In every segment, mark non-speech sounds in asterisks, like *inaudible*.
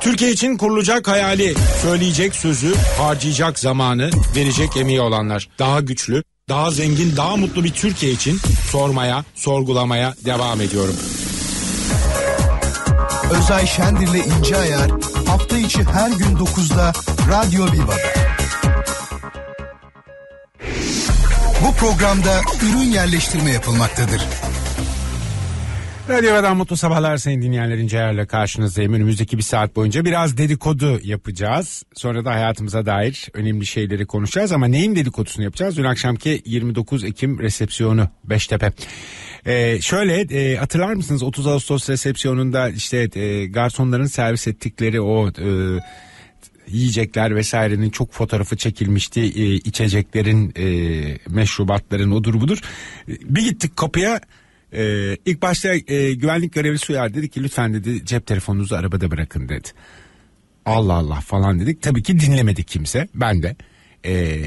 Türkiye için kurulacak hayali, söyleyecek sözü, harcayacak zamanı, verecek emeği olanlar. Daha güçlü, daha zengin, daha mutlu bir Türkiye için sormaya, sorgulamaya devam ediyorum. Özay Şendir'le İnce Ayar hafta içi her gün 9'da Radyo Viva'da. Bu programda ürün yerleştirme yapılmaktadır. Radyo V'den mutlu sabahlar sayın dinleyenlerin Ceyer'le karşınızdayım. Önümüzdeki bir saat boyunca biraz dedikodu yapacağız. Sonra da hayatımıza dair önemli şeyleri konuşacağız. Ama neyin dedikodusunu yapacağız? Dün akşamki 29 Ekim resepsiyonu Beştepe. Ee, şöyle e, hatırlar mısınız 30 Ağustos resepsiyonunda işte e, garsonların servis ettikleri o... E, yiyecekler vesairenin çok fotoğrafı çekilmişti. E, içeceklerin, e, meşrubatların odur budur. E, bir gittik kapıya. E, ilk başta e, güvenlik görevlisi uyar dedi ki lütfen dedi cep telefonunuzu arabada bırakın dedi. Allah Allah falan dedik. Tabii ki dinlemedi kimse. Ben de. E,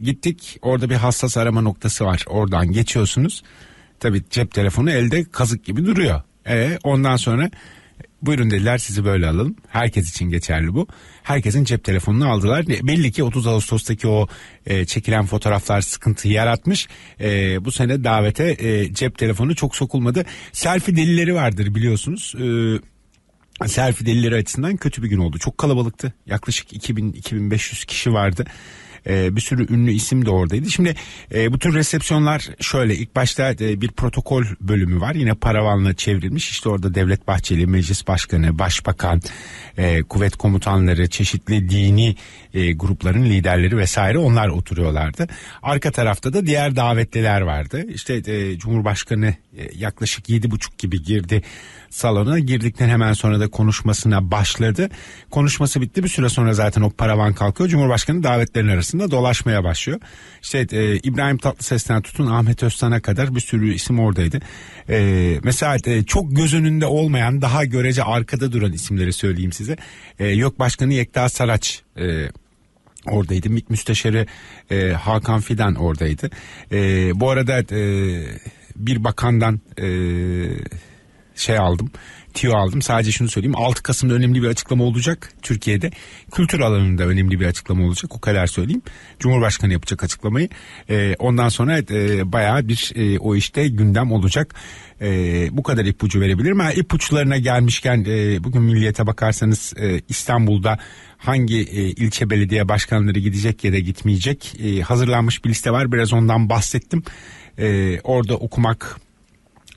gittik orada bir hassas arama noktası var. Oradan geçiyorsunuz. Tabii cep telefonu elde kazık gibi duruyor. E, ondan sonra Buyurun dediler sizi böyle alalım. Herkes için geçerli bu. Herkesin cep telefonunu aldılar. Belli ki 30 Ağustos'taki o e, çekilen fotoğraflar sıkıntı yaratmış. E, bu sene davete e, cep telefonu çok sokulmadı. Selfie delileri vardır biliyorsunuz. E, selfie delileri açısından kötü bir gün oldu. Çok kalabalıktı. Yaklaşık 2000-2500 kişi vardı e, bir sürü ünlü isim de oradaydı. Şimdi e, bu tür resepsiyonlar şöyle ilk başta e, bir protokol bölümü var. Yine paravanla çevrilmiş. İşte orada Devlet Bahçeli, Meclis Başkanı, Başbakan, e, kuvvet komutanları, çeşitli dini grupların liderleri vesaire onlar oturuyorlardı. Arka tarafta da diğer davetliler vardı. İşte Cumhurbaşkanı yaklaşık yedi buçuk gibi girdi salona girdikten hemen sonra da konuşmasına başladı. Konuşması bitti bir süre sonra zaten o paravan kalkıyor. Cumhurbaşkanı davetlerin arasında dolaşmaya başlıyor. İşte e, İbrahim Tatlıses'ten tutun Ahmet Öztan'a kadar bir sürü isim oradaydı. E, mesela e, çok göz önünde olmayan daha görece arkada duran isimleri söyleyeyim size. E, yok Başkanı Yekta Saraç e, oradaydı. MİT Müsteşarı e, Hakan Fidan oradaydı. E, bu arada e, bir bakandan e, şey aldım. Tiyo aldım. Sadece şunu söyleyeyim. 6 Kasım'da önemli bir açıklama olacak Türkiye'de. Kültür alanında önemli bir açıklama olacak. O kadar söyleyeyim. Cumhurbaşkanı yapacak açıklamayı. E, ondan sonra e, bayağı bir e, o işte gündem olacak. E, bu kadar ipucu verebilirim. Ha, ipuçlarına gelmişken e, bugün milliyete bakarsanız e, İstanbul'da hangi e, ilçe belediye başkanları gidecek ya da gitmeyecek e, hazırlanmış bir liste var. Biraz ondan bahsettim. E, orada okumak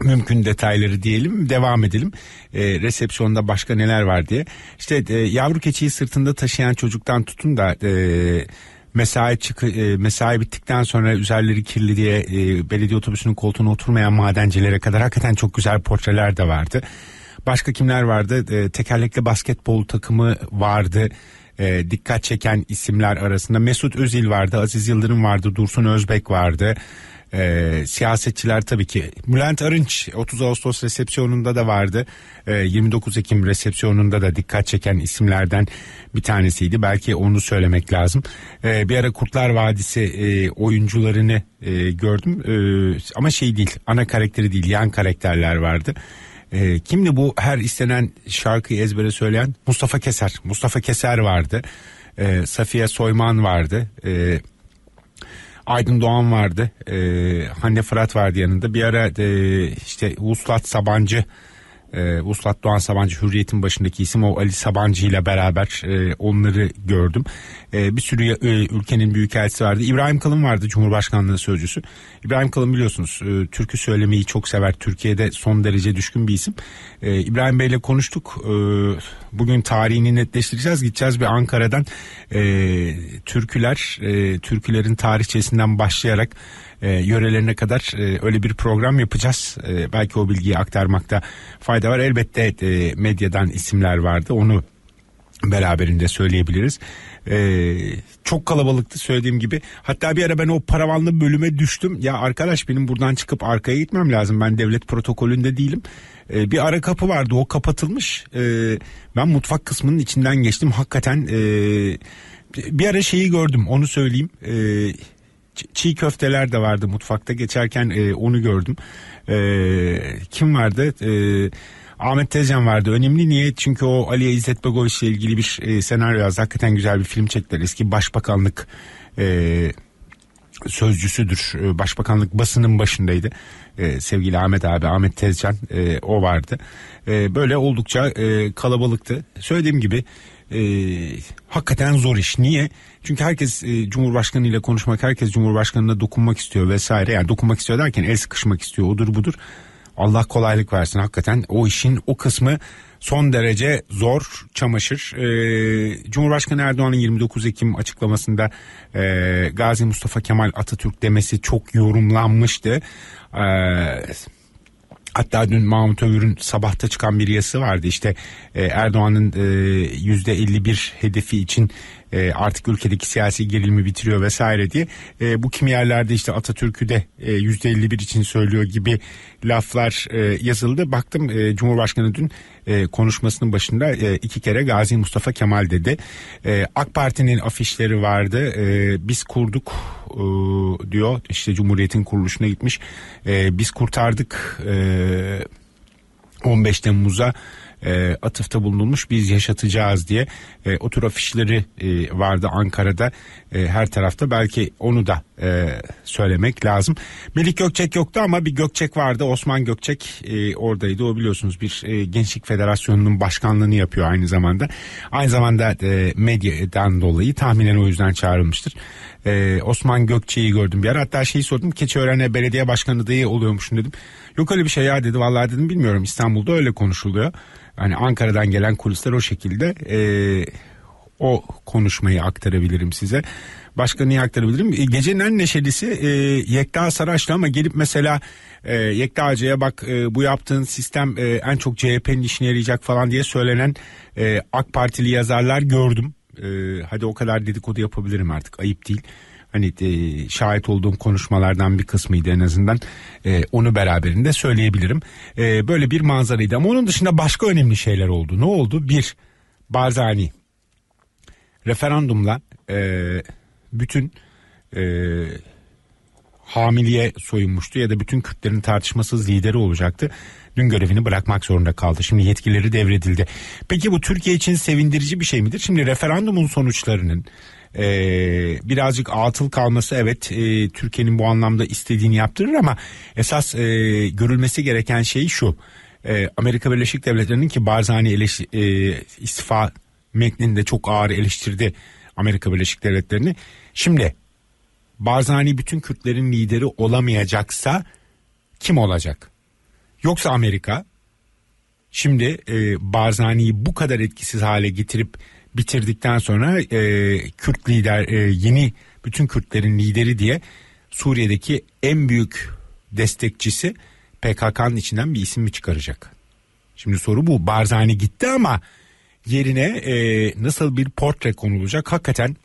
mümkün detayları diyelim devam edelim. E, resepsiyonda başka neler var diye. İşte e, yavru keçiyi sırtında taşıyan çocuktan tutun da e, mesai çıkı e, mesai bittikten sonra üzerleri kirli diye e, belediye otobüsünün koltuğuna oturmayan madencilere kadar hakikaten çok güzel portreler de vardı. Başka kimler vardı? E, tekerlekli basketbol takımı vardı. E, dikkat çeken isimler arasında Mesut Özil vardı, Aziz Yıldırım vardı, Dursun Özbek vardı e, siyasetçiler tabii ki Bülent Arınç 30 Ağustos resepsiyonunda da vardı. E, 29 Ekim resepsiyonunda da dikkat çeken isimlerden bir tanesiydi. Belki onu söylemek lazım. E, bir ara Kurtlar Vadisi e, oyuncularını e, gördüm. E, ama şey değil ana karakteri değil yan karakterler vardı. E, kimdi bu her istenen şarkıyı ezbere söyleyen? Mustafa Keser. Mustafa Keser vardı. E, Safiye Soyman vardı. E, Aydın Doğan vardı. E, Hande Fırat vardı yanında. Bir ara e, işte Uslat Sabancı e, Uslat Doğan Sabancı Hürriyet'in başındaki isim o Ali Sabancı ile beraber e, onları gördüm. E, bir sürü e, ülkenin büyükelçisi vardı. İbrahim Kalın vardı Cumhurbaşkanlığı sözcüsü. İbrahim Kalın biliyorsunuz e, türkü söylemeyi çok sever. Türkiye'de son derece düşkün bir isim. E, İbrahim Bey'le konuştuk. E, bugün tarihini netleştireceğiz. Gideceğiz bir Ankara'dan e, türküler, e, türkülerin tarihçesinden başlayarak e, yörelerine kadar e, öyle bir program yapacağız. E, belki o bilgiyi aktarmakta fayda var. Elbette e, medyadan isimler vardı. Onu beraberinde söyleyebiliriz. Ee, çok kalabalıktı söylediğim gibi. Hatta bir ara ben o paravanlı bölüme düştüm. Ya arkadaş benim buradan çıkıp arkaya gitmem lazım. Ben devlet protokolünde değilim. Ee, bir ara kapı vardı o kapatılmış. Ee, ben mutfak kısmının içinden geçtim. Hakikaten e, bir ara şeyi gördüm onu söyleyeyim. Ee, çiğ köfteler de vardı mutfakta geçerken e, onu gördüm. E, kim vardı? E, Ahmet Tezcan vardı. Önemli niye? Çünkü o Aliye İzzet Begoviç ile ilgili bir e, senaryo yazdı. Hakikaten güzel bir film çektiler. Eski başbakanlık e, sözcüsüdür. E, başbakanlık basının başındaydı. E, sevgili Ahmet abi, Ahmet Tezcan e, o vardı. E, böyle oldukça e, kalabalıktı. Söylediğim gibi e, hakikaten zor iş. Niye? Çünkü herkes e, Cumhurbaşkanı ile konuşmak, herkes Cumhurbaşkanı'na dokunmak istiyor vesaire. Yani dokunmak istiyor derken el sıkışmak istiyor, odur budur. Allah kolaylık versin hakikaten o işin o kısmı son derece zor çamaşır. Ee, Cumhurbaşkanı Erdoğan'ın 29 Ekim açıklamasında e, Gazi Mustafa Kemal Atatürk demesi çok yorumlanmıştı. Ee, Hatta dün Mahmut Övür'ün sabahta çıkan bir yazısı vardı. İşte e, Erdoğan'ın e, yüzde 51 hedefi için e, artık ülkedeki siyasi gerilimi bitiriyor vesaire diye. E, bu kimi yerlerde işte Atatürk'ü de e, yüzde 51 için söylüyor gibi laflar e, yazıldı. Baktım e, Cumhurbaşkanı dün e, konuşmasının başında e, iki kere Gazi Mustafa Kemal dedi. E, AK Parti'nin afişleri vardı. E, biz kurduk e, diyor. İşte Cumhuriyet'in kuruluşuna gitmiş. E, biz kurtardık e, 15 Temmuz'a e, atıfta bulunulmuş biz yaşatacağız diye e, o tür afişleri e, vardı Ankara'da e, her tarafta belki onu da e, söylemek lazım. Melik Gökçek yoktu ama bir Gökçek vardı Osman Gökçek e, oradaydı o biliyorsunuz bir e, Gençlik Federasyonu'nun başkanlığını yapıyor aynı zamanda. Aynı zamanda e, medyadan dolayı tahminen o yüzden çağrılmıştır. Ee, Osman Gökçe'yi gördüm bir ara. Hatta şeyi sordum. Keçiören'e belediye başkanı adayı oluyormuşsun dedim. Yok öyle bir şey ya dedi. Vallahi dedim bilmiyorum İstanbul'da öyle konuşuluyor. Hani Ankara'dan gelen kulisler o şekilde. Ee, o konuşmayı aktarabilirim size. Başka niye aktarabilirim? E, gecenin en neşelisi e, Yekta Saraçlı ama gelip mesela e, Yekta Hacı'ya bak e, bu yaptığın sistem e, en çok CHP'nin işine yarayacak falan diye söylenen e, AK Partili yazarlar gördüm. E, hadi o kadar dedikodu yapabilirim artık ayıp değil. Hani e, şahit olduğum konuşmalardan bir kısmıydı en azından e, onu beraberinde söyleyebilirim. E, böyle bir manzaraydı ama onun dışında başka önemli şeyler oldu. Ne oldu? Bir, Barzani referandumla e, bütün e, hamiliye soyunmuştu ya da bütün Kürtlerin tartışmasız lideri olacaktı. Dün görevini bırakmak zorunda kaldı. Şimdi yetkileri devredildi. Peki bu Türkiye için sevindirici bir şey midir? Şimdi referandumun sonuçlarının e, birazcık atıl kalması evet e, Türkiye'nin bu anlamda istediğini yaptırır ama esas e, görülmesi gereken şey şu. E, Amerika Birleşik Devletleri'nin ki Barzani eleş, e, istifa metninde çok ağır eleştirdi Amerika Birleşik Devletleri'ni. Şimdi Barzani bütün Kürtlerin lideri olamayacaksa kim olacak? Yoksa Amerika şimdi e, Barzani'yi bu kadar etkisiz hale getirip bitirdikten sonra e, Kürt lider e, yeni bütün Kürtlerin lideri diye Suriye'deki en büyük destekçisi PKK'nın içinden bir isim mi çıkaracak? Şimdi soru bu. Barzani gitti ama yerine e, nasıl bir portre konulacak? Hakikaten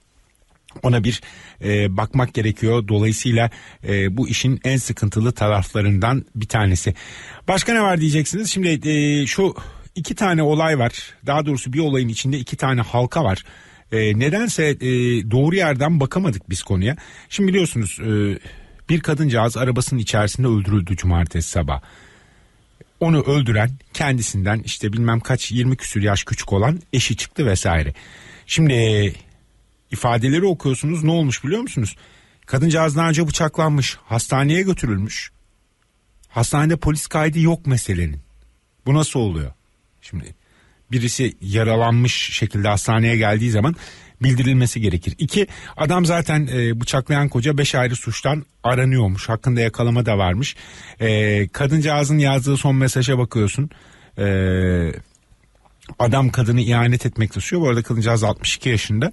ona bir e, bakmak gerekiyor. Dolayısıyla e, bu işin en sıkıntılı taraflarından bir tanesi. Başka ne var diyeceksiniz? Şimdi e, şu iki tane olay var. Daha doğrusu bir olayın içinde iki tane halka var. E, nedense e, doğru yerden bakamadık biz konuya. Şimdi biliyorsunuz e, bir kadıncağız arabasının içerisinde öldürüldü cumartesi sabah. Onu öldüren kendisinden işte bilmem kaç 20 küsür yaş küçük olan eşi çıktı vesaire. Şimdi ifadeleri okuyorsunuz ne olmuş biliyor musunuz? Kadıncağız daha önce bıçaklanmış hastaneye götürülmüş. Hastanede polis kaydı yok meselenin. Bu nasıl oluyor? Şimdi birisi yaralanmış şekilde hastaneye geldiği zaman bildirilmesi gerekir. İki adam zaten e, bıçaklayan koca beş ayrı suçtan aranıyormuş. Hakkında yakalama da varmış. E, kadıncağızın yazdığı son mesaja bakıyorsun. E, adam kadını ihanet etmek taşıyor. Bu arada kadıncağız 62 yaşında.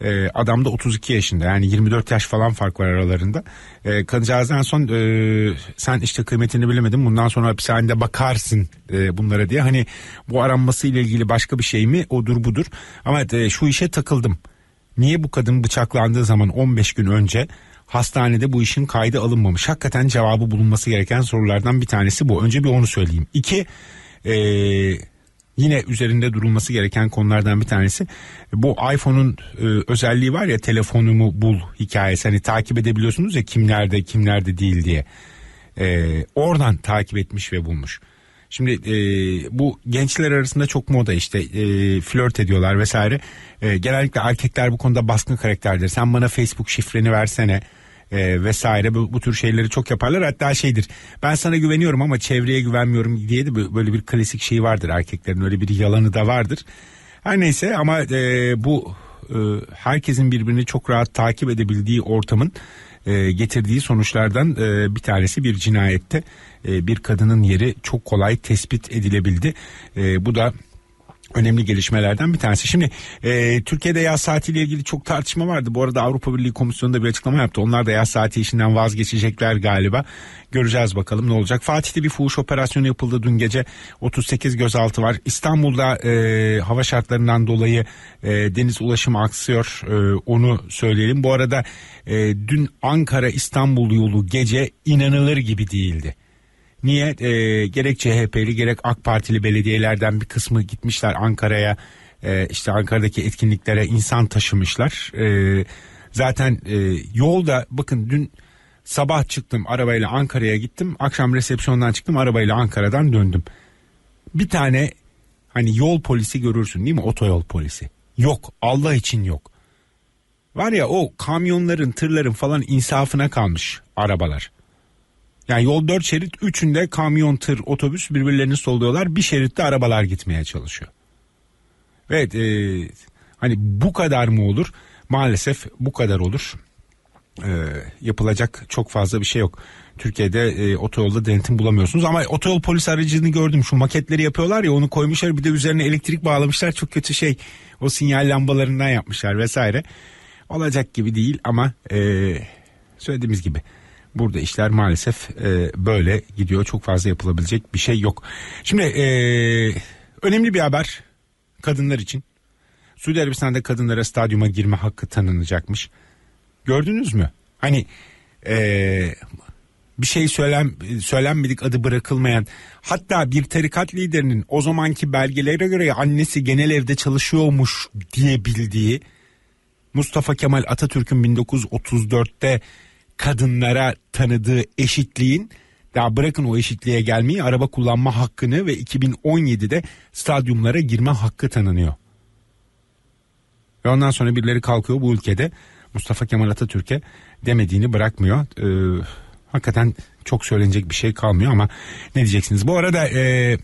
E, adam da 32 yaşında yani 24 yaş falan fark var aralarında. E, kadıncağızdan son e, sen işte kıymetini bilemedin bundan sonra hapishanede bakarsın e, bunlara diye. Hani bu aranması ile ilgili başka bir şey mi odur budur. Ama e, şu işe takıldım. Niye bu kadın bıçaklandığı zaman 15 gün önce hastanede bu işin kaydı alınmamış? Hakikaten cevabı bulunması gereken sorulardan bir tanesi bu. Önce bir onu söyleyeyim. İki, e, yine üzerinde durulması gereken konulardan bir tanesi bu iPhone'un e, özelliği var ya telefonumu bul hikayesi hani takip edebiliyorsunuz ya kimlerde kimlerde değil diye e, oradan takip etmiş ve bulmuş. Şimdi e, bu gençler arasında çok moda işte e, flört ediyorlar vesaire. E, genellikle erkekler bu konuda baskın karakterdir. Sen bana Facebook şifreni versene e, vesaire bu, bu tür şeyleri çok yaparlar. Hatta şeydir ben sana güveniyorum ama çevreye güvenmiyorum diye de böyle bir klasik şey vardır erkeklerin öyle bir yalanı da vardır. Her neyse ama e, bu e, herkesin birbirini çok rahat takip edebildiği ortamın e, getirdiği sonuçlardan e, bir tanesi bir cinayette e, bir kadının yeri çok kolay tespit edilebildi. E, bu da önemli gelişmelerden bir tanesi. Şimdi e, Türkiye'de yaz saatiyle ilgili çok tartışma vardı. Bu arada Avrupa Birliği Komisyonu da bir açıklama yaptı. Onlar da yaz saati işinden vazgeçecekler galiba. Göreceğiz bakalım ne olacak. Fatih'te bir fuhuş operasyonu yapıldı dün gece. 38 gözaltı var. İstanbul'da e, hava şartlarından dolayı e, deniz ulaşımı aksıyor. E, onu söyleyelim. Bu arada e, dün Ankara İstanbul yolu gece inanılır gibi değildi. Niye? E, gerek CHP'li gerek AK Partili belediyelerden bir kısmı gitmişler Ankara'ya. E, işte Ankara'daki etkinliklere insan taşımışlar. E, zaten e, yolda bakın dün sabah çıktım arabayla Ankara'ya gittim. Akşam resepsiyondan çıktım arabayla Ankara'dan döndüm. Bir tane hani yol polisi görürsün değil mi? Otoyol polisi. Yok Allah için yok. Var ya o kamyonların tırların falan insafına kalmış arabalar. Yani yol dört şerit üçünde kamyon, tır, otobüs birbirlerini solluyorlar. Bir şeritte arabalar gitmeye çalışıyor. Evet e, hani bu kadar mı olur? Maalesef bu kadar olur. E, yapılacak çok fazla bir şey yok. Türkiye'de e, otoyolda denetim bulamıyorsunuz ama otoyol polis aracını gördüm. Şu maketleri yapıyorlar ya onu koymuşlar bir de üzerine elektrik bağlamışlar. Çok kötü şey. O sinyal lambalarından yapmışlar vesaire. Olacak gibi değil ama e, söylediğimiz gibi burada işler maalesef e, böyle gidiyor. Çok fazla yapılabilecek bir şey yok. Şimdi e, önemli bir haber kadınlar için. Suudi Arabistan'da kadınlara stadyuma girme hakkı tanınacakmış. Gördünüz mü? Hani e, bir şey söylem, söylenmedik adı bırakılmayan hatta bir tarikat liderinin o zamanki belgelere göre annesi genel evde çalışıyormuş diye bildiği Mustafa Kemal Atatürk'ün 1934'te kadınlara tanıdığı eşitliğin daha bırakın o eşitliğe gelmeyi araba kullanma hakkını ve 2017'de stadyumlara girme hakkı tanınıyor. Ve ondan sonra birileri kalkıyor bu ülkede Mustafa Kemal Atatürk'e demediğini bırakmıyor. Ee, hakikaten çok söylenecek bir şey kalmıyor ama ne diyeceksiniz? Bu arada e,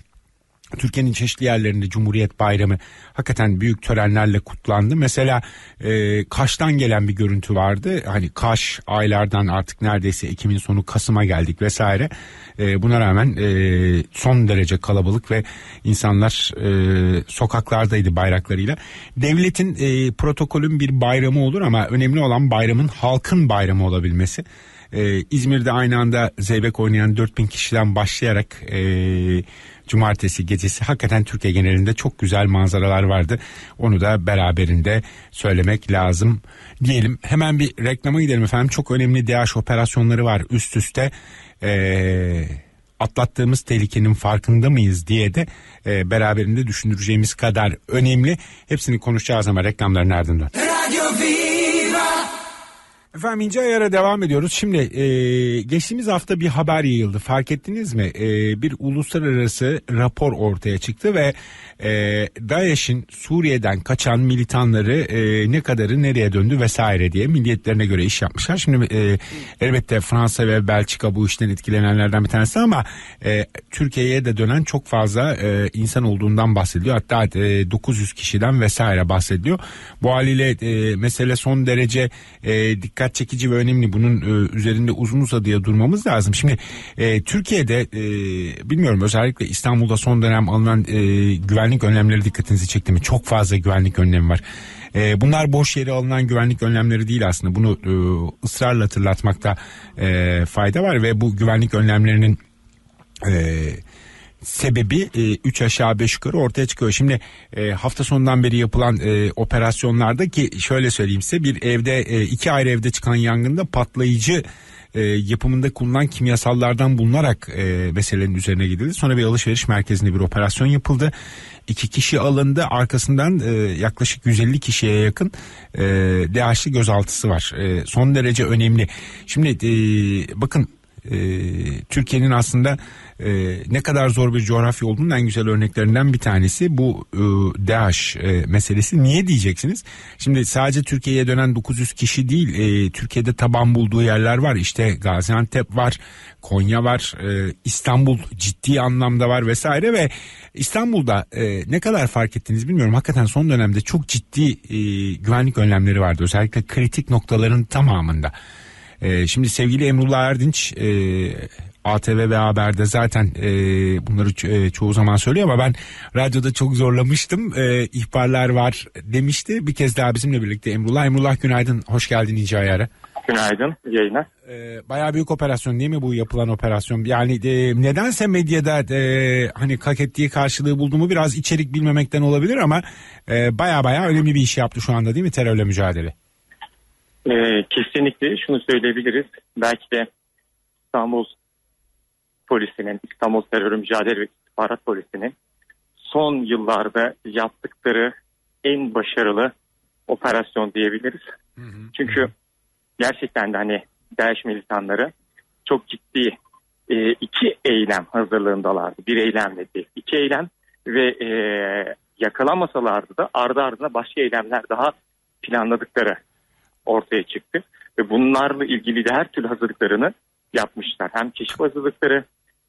Türkiye'nin çeşitli yerlerinde Cumhuriyet Bayramı hakikaten büyük törenlerle kutlandı. Mesela e, Kaş'tan gelen bir görüntü vardı. Hani Kaş aylardan artık neredeyse Ekim'in sonu Kasım'a geldik vesaire. E, buna rağmen e, son derece kalabalık ve insanlar e, sokaklardaydı bayraklarıyla. Devletin e, protokolün bir bayramı olur ama önemli olan bayramın halkın bayramı olabilmesi. Ee, İzmir'de aynı anda zeybek oynayan 4000 kişiden başlayarak e, cumartesi gecesi hakikaten Türkiye genelinde çok güzel manzaralar vardı. Onu da beraberinde söylemek lazım diyelim. Hemen bir reklama gidelim efendim. Çok önemli DH operasyonları var üst üste. Ee, atlattığımız tehlikenin farkında mıyız diye de e, beraberinde düşündüreceğimiz kadar önemli. Hepsini konuşacağız ama reklamların ardından. Radyo Efendim ince ayara devam ediyoruz. Şimdi e, geçtiğimiz hafta bir haber yayıldı. Fark ettiniz mi? E, bir uluslararası rapor ortaya çıktı ve e, DAEŞ'in Suriye'den kaçan militanları e, ne kadarı nereye döndü vesaire diye milliyetlerine göre iş yapmışlar. Şimdi e, elbette Fransa ve Belçika bu işten etkilenenlerden bir tanesi ama e, Türkiye'ye de dönen çok fazla e, insan olduğundan bahsediliyor. Hatta e, 900 kişiden vesaire bahsediliyor. Bu haliyle e, mesele son derece e, dikkat çekici ve önemli. Bunun e, üzerinde uzun uzadıya durmamız lazım. Şimdi e, Türkiye'de e, bilmiyorum özellikle İstanbul'da son dönem alınan e, güvenlik önlemleri dikkatinizi çekti mi? Çok fazla güvenlik önlemi var. E, bunlar boş yere alınan güvenlik önlemleri değil aslında. Bunu e, ısrarla hatırlatmakta e, fayda var ve bu güvenlik önlemlerinin e, sebebi 3 e, aşağı 5 yukarı ortaya çıkıyor. Şimdi e, hafta sonundan beri yapılan e, operasyonlarda ki şöyle söyleyeyim size bir evde e, iki ayrı evde çıkan yangında patlayıcı e, yapımında kullanılan kimyasallardan bulunarak e, meselenin üzerine gidildi. Sonra bir alışveriş merkezinde bir operasyon yapıldı. İki kişi alındı. Arkasından e, yaklaşık 150 kişiye yakın e, DH'li gözaltısı var. E, son derece önemli. Şimdi e, bakın e, Türkiye'nin aslında e, ne kadar zor bir coğrafya olduğunun en güzel örneklerinden bir tanesi bu e, DAEŞ e, meselesi. Niye diyeceksiniz? Şimdi sadece Türkiye'ye dönen 900 kişi değil e, Türkiye'de taban bulduğu yerler var. İşte Gaziantep var, Konya var, e, İstanbul ciddi anlamda var vesaire ve İstanbul'da e, ne kadar fark ettiniz bilmiyorum. Hakikaten son dönemde çok ciddi e, güvenlik önlemleri vardı. Özellikle kritik noktaların tamamında. E, şimdi sevgili Emrullah Erdinç e, ATV ve Haber'de zaten e, bunları ço- e, çoğu zaman söylüyor ama ben radyoda çok zorlamıştım. E, ihbarlar var demişti. Bir kez daha bizimle birlikte Emrullah. Emrullah günaydın. Hoş geldin İnce Ayar'a. Günaydın yayına. E, bayağı büyük operasyon değil mi bu yapılan operasyon? Yani e, nedense medyada e, hani hak ettiği karşılığı buldu mu biraz içerik bilmemekten olabilir ama e, baya baya önemli bir iş yaptı şu anda değil mi terörle mücadele? Ee, kesinlikle şunu söyleyebiliriz. Belki de İstanbul polisinin, İstanbul Terör Mücadele ve İstihbarat Polisi'nin son yıllarda yaptıkları en başarılı operasyon diyebiliriz. Çünkü gerçekten de hani DAEŞ militanları çok ciddi e, iki eylem hazırlığındalardı. Bir eylem de değil, iki eylem ve e, yakalanmasalardı da ardı ardına başka eylemler daha planladıkları ortaya çıktı. Ve bunlarla ilgili de her türlü hazırlıklarını yapmışlar. Hem keşif hazırlıkları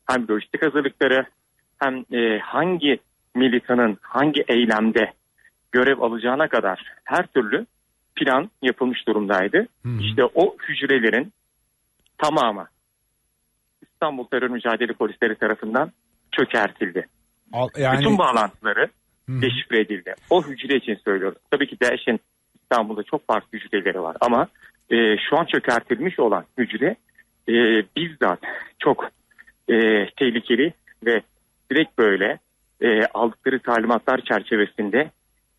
hem lojistik hazırlıkları hem e, hangi militanın hangi eylemde görev alacağına kadar her türlü plan yapılmış durumdaydı. İşte o hücrelerin tamamı İstanbul Terör Mücadele Polisleri tarafından çökertildi. Al- yani Bütün bağlantıları deşifre edildi. O hücre için söylüyoruz. Tabii ki DAEŞ'in İstanbul'da çok farklı hücreleri var ama e, şu an çökertilmiş olan hücre e, bizzat çok e, tehlikeli ve direkt böyle e, aldıkları talimatlar çerçevesinde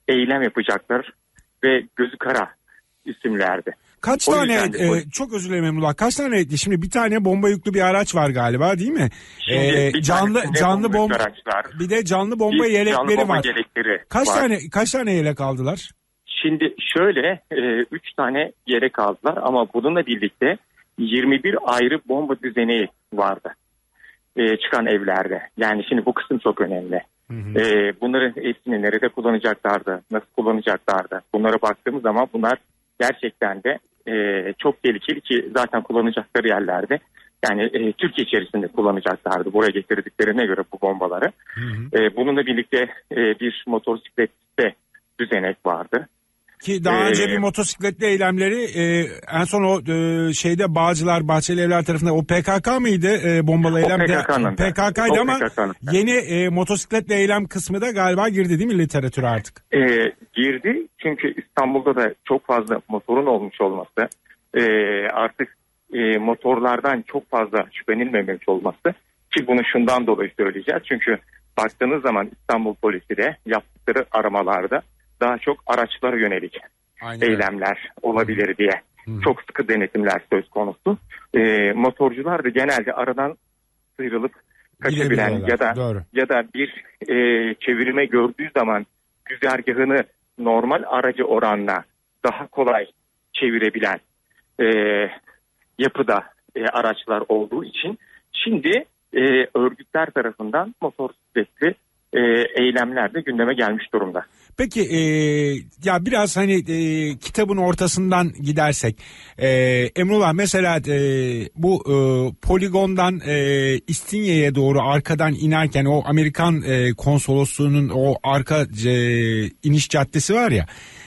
eylem yapacaklar ve gözü kara isimlerdi. Kaç O tane de e, çok özür dilerim Emrullah kaç tane şimdi bir tane bomba yüklü bir araç var galiba değil mi? Şimdi E, bir canlı canlı bomba bomba araçlar, bir de canlı bomba bir yelekleri canlı bomba var. yelekleri Kaç var. tane kaç tane yelek aldılar? Şimdi şöyle 3 tane yere kaldılar ama bununla birlikte 21 ayrı bomba düzeneği vardı e, çıkan evlerde. Yani şimdi bu kısım çok önemli. E, bunların hepsini nerede kullanacaklardı, nasıl kullanacaklardı? Bunlara baktığımız zaman bunlar gerçekten de e, çok tehlikeli ki zaten kullanacakları yerlerde. Yani e, Türkiye içerisinde kullanacaklardı buraya getirdiklerine göre bu bombaları. E, bununla birlikte e, bir motosiklette düzenek vardı. Ki daha Ee, önce bir motosikletli eylemleri e, en son o e, şeyde Bağcılar Bahçeli Evler tarafında o PKK mıydı e, bombalı eylem? PKK'nın. PKK'ydı O ama PKK'nın. yeni e, motosikletli eylem kısmı da galiba girdi değil mi literatüre artık? e, girdi. Çünkü İstanbul'da da çok fazla motorun olmuş olması e, artık e, motorlardan çok fazla şüphelenilmemiş olması ki bunu şundan dolayı söyleyeceğiz. Çünkü baktığınız zaman İstanbul polisi de yaptıkları aramalarda daha çok araçlara yönelik Aynen. eylemler olabilir diye çok sıkı denetimler söz konusu. E, motorcular da genelde aradan sıyrılıp kaçabilen ya da Doğru. ya da bir e, çevirme gördüğü zaman güzergahını normal aracı oranla daha kolay çevirebilen e, yapıda e, araçlar olduğu için şimdi e, örgütler tarafından motosikletli e, eylemler de gündeme gelmiş durumda. Peki e, ya biraz hani e, kitabın ortasından gidersek e, Emrullah mesela e, bu e, poligondan e, İstinye'ye doğru arkadan inerken o Amerikan e, konsolosluğunun o arka e, iniş caddesi var ya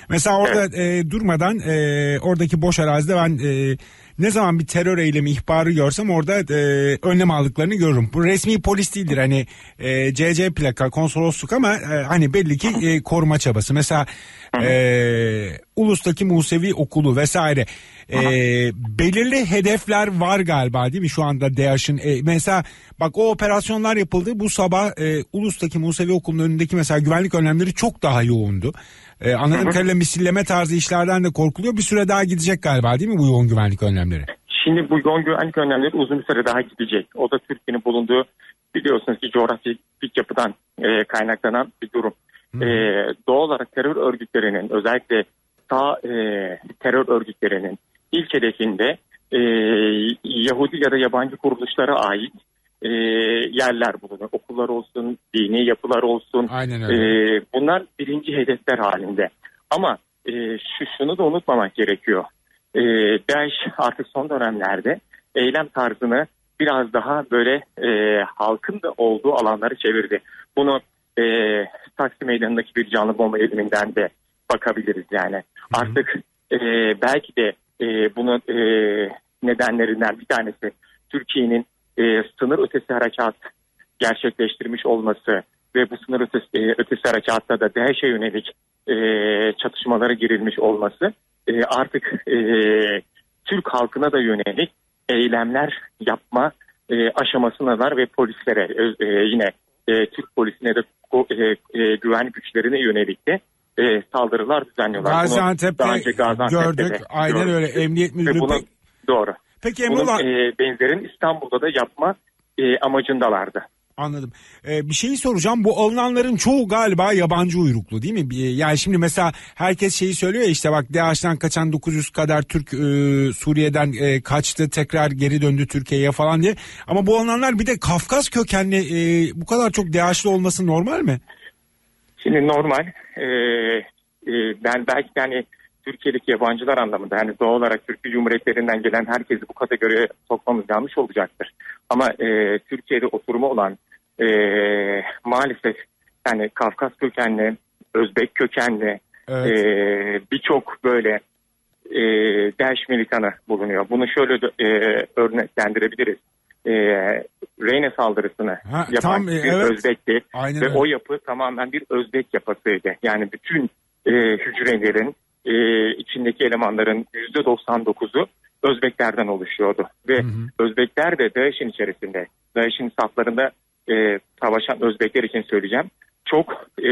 mesela orada e, durmadan e, oradaki boş arazide ben e, ne zaman bir terör eylemi ihbarı görsem orada e, önlem aldıklarını görürüm. Bu resmi polis değildir hani e, CC plaka konsolosluk ama e, hani belli ki e, koruma çabası. Mesela e, Ulus'taki Musevi Okulu vesaire e, belirli hedefler var galiba değil mi şu anda DAEŞ'in e, mesela bak o operasyonlar yapıldı bu sabah e, Ulus'taki Musevi Okulu'nun önündeki mesela güvenlik önlemleri çok daha yoğundu. E, anladığım kadarıyla misilleme tarzı işlerden de korkuluyor bir süre daha gidecek galiba değil mi bu yoğun güvenlik önlemleri? Şimdi bu yoğun güvenlik önlemleri uzun bir süre daha gidecek. O da Türkiye'nin bulunduğu biliyorsunuz ki coğrafik yapıdan e, kaynaklanan bir durum. E, doğal olarak terör örgütlerinin özellikle sağ e, terör örgütlerinin ilk hedefinde e, Yahudi ya da yabancı kuruluşlara ait e, yerler bulunuyor. Okullar olsun, dini yapılar olsun. Aynen E, öyle. bunlar birinci hedefler halinde. Ama e, şu şunu da unutmamak gerekiyor. E, DAEŞ artık son dönemlerde eylem tarzını biraz daha böyle e, halkın da olduğu alanları çevirdi. Bunu e, Taksim Meydanı'ndaki bir canlı bomba eyleminden de bakabiliriz yani. Artık e, belki de e, bunun e, nedenlerinden bir tanesi Türkiye'nin e, sınır ötesi harekat gerçekleştirmiş olması ve bu sınır ötesi, e, ötesi harekatta da DAEŞ'e yönelik e, çatışmalara girilmiş olması e, artık e, Türk halkına da yönelik eylemler yapma e, aşamasındalar ve polislere ö- e, yine e, Türk polisine de e, e, güvenlik güçlerine yönelik de e, saldırılar düzenliyorlar. Bunu Gaziantep'te daha önce Gaziantep'te gördük. Aynen öyle. Emniyet Ve Müdürlüğü. bunu- doğru. Peki Bunun Emrullah e, benzerini İstanbul'da da yapma e, amacındalardı. Anladım. Ee, bir şeyi soracağım. Bu alınanların çoğu galiba yabancı uyruklu değil mi? Yani şimdi mesela herkes şeyi söylüyor ya işte bak DAEŞ'ten kaçan 900 kadar Türk e, Suriye'den e, kaçtı tekrar geri döndü Türkiye'ye falan diye. Ama bu alınanlar bir de Kafkas kökenli e, bu kadar çok DAEŞ'li olması normal mi? Şimdi normal e, e, ben belki de hani Türkiye'deki yabancılar anlamında hani doğal olarak Türkiye Cumhuriyetlerinden gelen herkesi bu kategoriye sokmamız yanlış olacaktır. Ama e, Türkiye'de oturumu olan e, maalesef yani Kafkas kökenli, Özbek kökenli Evet. e, birçok böyle e, DAEŞ militanı bulunuyor. Bunu şöyle de, e, örneklendirebiliriz. E, Reyne saldırısını Ha, yapan tam, bir evet. Özbek'ti. Aynen Ve öyle. o yapı tamamen bir Özbek yapısıydı. Yani bütün e, hücrelerin e, içindeki elemanların %99'u Özbeklerden oluşuyordu. Ve Hı hı. Özbekler de DAEŞ'in içerisinde, DAEŞ'in saflarında e, savaşan Özbekler için söyleyeceğim. Çok e,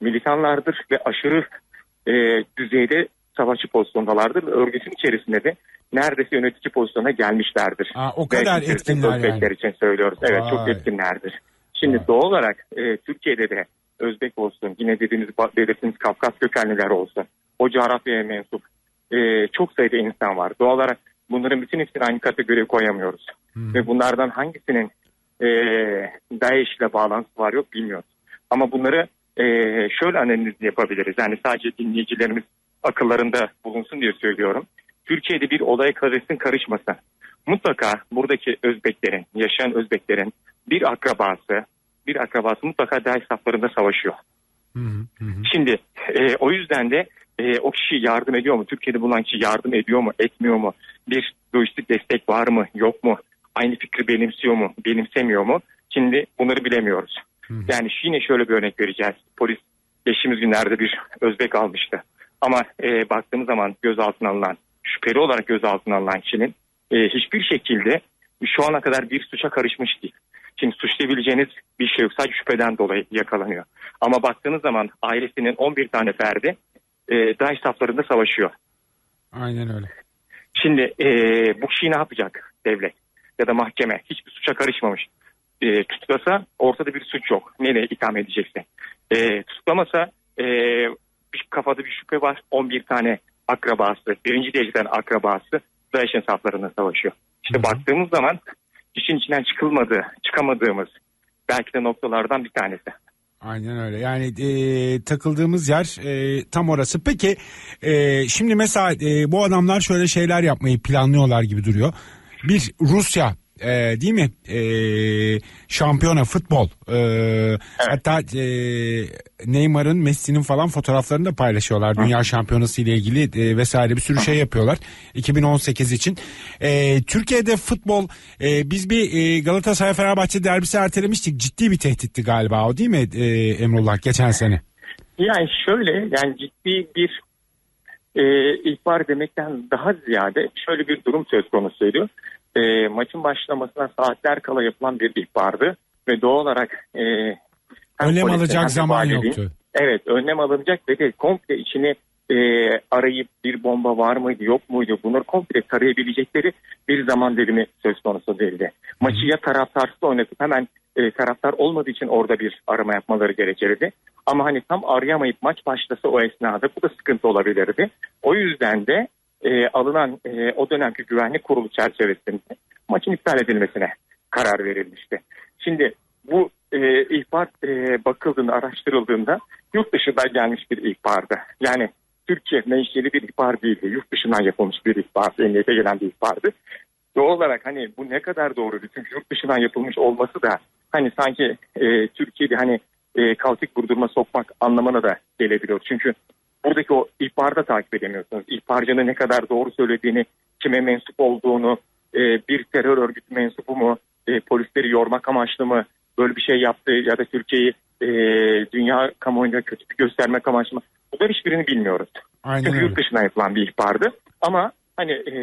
militanlardır ve aşırı e, düzeyde savaşçı pozisyondalardır. Örgütün içerisinde de neredeyse yönetici pozisyonuna gelmişlerdir. Aa, o kadar DAEŞ'in etkinler yani. Özbekler için söylüyoruz. Evet Vay. çok etkinlerdir. Şimdi Vay. doğal olarak e, Türkiye'de de Özbek olsun, yine dediğimiz belirttiğimiz Kafkas kökenliler olsun, o coğrafyaya mensup e, çok sayıda insan var. Doğal olarak bunların bütün hepsini aynı kategoriye koyamıyoruz. Hmm. Ve bunlardan hangisinin e, DAEŞ ile bağlantısı var yok bilmiyoruz. Ama bunları e, şöyle analiz yapabiliriz. Yani sadece dinleyicilerimiz akıllarında bulunsun diye söylüyorum. Türkiye'de bir olaya karışsın karışmasın. Mutlaka buradaki Özbeklerin, yaşayan Özbeklerin bir akrabası, bir akrabası mutlaka DAEŞ saflarında savaşıyor. Hı hı, hı hı. Şimdi e, o yüzden de e, o kişi yardım ediyor mu? Türkiye'de bulunan kişi yardım ediyor mu? Etmiyor mu? Bir lojistik destek var mı? Yok mu? Aynı fikri benimsiyor mu? Benimsemiyor mu? Şimdi bunları bilemiyoruz. Hı hı. Yani yine şöyle bir örnek vereceğiz. Polis geçtiğimiz günlerde bir Özbek almıştı. Ama e, baktığımız zaman gözaltına alınan, şüpheli olarak gözaltına alınan kişinin e, hiçbir şekilde şu ana kadar bir suça karışmış değil. Şimdi suçlayabileceğiniz bir şey yok. Sadece şüpheden dolayı yakalanıyor. Ama baktığınız zaman ailesinin 11 tane ferdi e, DAEŞ saflarında savaşıyor. Aynen öyle. Şimdi e, bu kişiyi ne yapacak devlet ya da mahkeme? Hiçbir suça karışmamış. E, tutuklasa ortada bir suç yok. Nereye itham edeceksin? E, tutuklamasa e, bir kafada bir şüphe var. 11 tane akrabası, birinci dereceden akrabası DAEŞ'in saflarında savaşıyor. İşte Hı hı. baktığımız zaman işin içinden çıkılmadığı, çıkamadığımız belki de noktalardan bir tanesi. Aynen öyle. Yani e, takıldığımız yer e, tam orası. Peki e, şimdi mesela e, bu adamlar şöyle şeyler yapmayı planlıyorlar gibi duruyor. Bir Rusya e, değil mi? E, şampiyona futbol. E, Hatta e, Neymar'ın, Messi'nin falan fotoğraflarını da paylaşıyorlar. Dünya şampiyonası ile ilgili e, vesaire bir sürü şey yapıyorlar. 2018 için. E, Türkiye'de futbol e, biz bir e, Galatasaray Fenerbahçe derbisi ertelemiştik. Ciddi bir tehditti galiba o değil mi e, Emrullah geçen sene? Yani şöyle yani ciddi bir e, ihbar demekten daha ziyade şöyle bir durum söz konusuydu. E, maçın başlamasına saatler kala yapılan bir ihbardı ve doğal olarak e, Önlem alacak zaman valiliğin- yoktu. Evet önlem alınacak ve de komple içini e, arayıp bir bomba var mıydı yok muydu bunları komple tarayabilecekleri bir zaman dilimi söz konusu değildi. Maçı ya taraftarsız oynatıp hemen e, taraftar olmadığı için orada bir arama yapmaları gerekirdi. Ama hani tam arayamayıp maç başlasa o esnada bu da sıkıntı olabilirdi. O yüzden de e, alınan e, o dönemki güvenlik kurulu çerçevesinde maçın iptal edilmesine karar verilmişti. Şimdi bu e, ihbar e, bakıldığında, araştırıldığında yurt dışından gelmiş bir ihbardı. Yani Türkiye menşeli bir ihbar değildi. Yurt dışından yapılmış bir ihbar, emniyete gelen bir ihbardı. Doğal olarak hani bu ne kadar doğruydu? Çünkü yurt dışından yapılmış olması da hani sanki e, Türkiye'de hani e, kalkık vurdurma sokmak anlamına da gelebiliyor. Çünkü buradaki o ihbarda takip edemiyorsunuz. İhbarcının ne kadar doğru söylediğini, kime mensup olduğunu, e, bir terör örgütü mensubu mu, e, polisleri yormak amaçlı mı, böyle bir şey yaptı ya da Türkiye'yi e, dünya kamuoyunda kötü göstermek amaçlı mı? Bunların hiçbirini bilmiyoruz. Aynen Çünkü öyle. yurt dışına yapılan bir ihbardı. Ama hani e,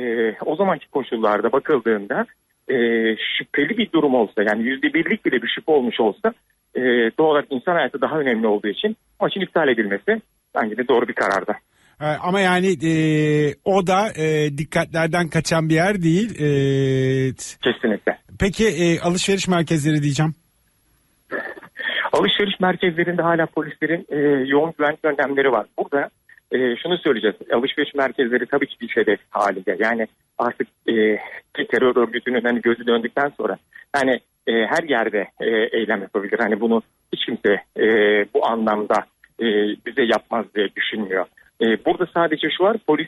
o zamanki koşullarda bakıldığında e, şüpheli bir durum olsa yani yüzde birlik bile bir şüphe olmuş olsa e, doğal olarak insan hayatı daha önemli olduğu için maçın iptal edilmesi bence de doğru bir karardı. E, Ama yani e, o da e, dikkatlerden kaçan bir yer değil. E, Kesinlikle. peki e, alışveriş merkezleri diyeceğim. Alışveriş merkezlerinde hala polislerin e, yoğun güvenlik önlemleri var. Burada e, şunu söyleyeceğiz. Alışveriş merkezleri tabii ki bir hedef halinde. Yani artık e, terör örgütünün hani gözü döndükten sonra yani e, her yerde e, eylem yapabilir. Hani bunu hiç kimse e, bu anlamda e, bize yapmaz diye düşünmüyor. E, burada sadece şu var polis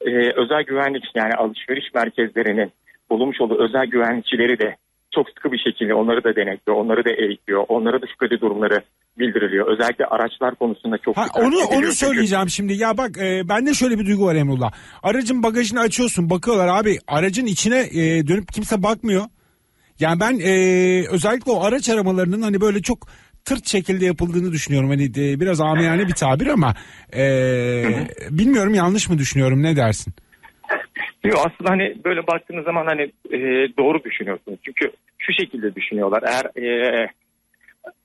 e, özel güvenlik yani alışveriş merkezlerinin bulunmuş olduğu özel güvenlikçileri de çok sıkı bir şekilde onları da denetliyor, onları da eğitiyor, onlara da şüpheli durumları bildiriliyor. Özellikle araçlar konusunda çok Ha, onu onu çünkü- söyleyeceğim şimdi. Ya bak e, bende şöyle bir duygu var Emrullah. Aracın bagajını açıyorsun, bakıyorlar abi. Aracın içine e, dönüp kimse bakmıyor. Yani ben e, özellikle o araç aramalarının hani böyle çok tırt şekilde yapıldığını düşünüyorum. Hani e, biraz amiyane bir tabir ama e, bilmiyorum yanlış mı düşünüyorum ne dersin? *laughs* Yok, aslında hani böyle baktığınız zaman hani e, doğru düşünüyorsunuz. Çünkü şu şekilde düşünüyorlar. Eğer e,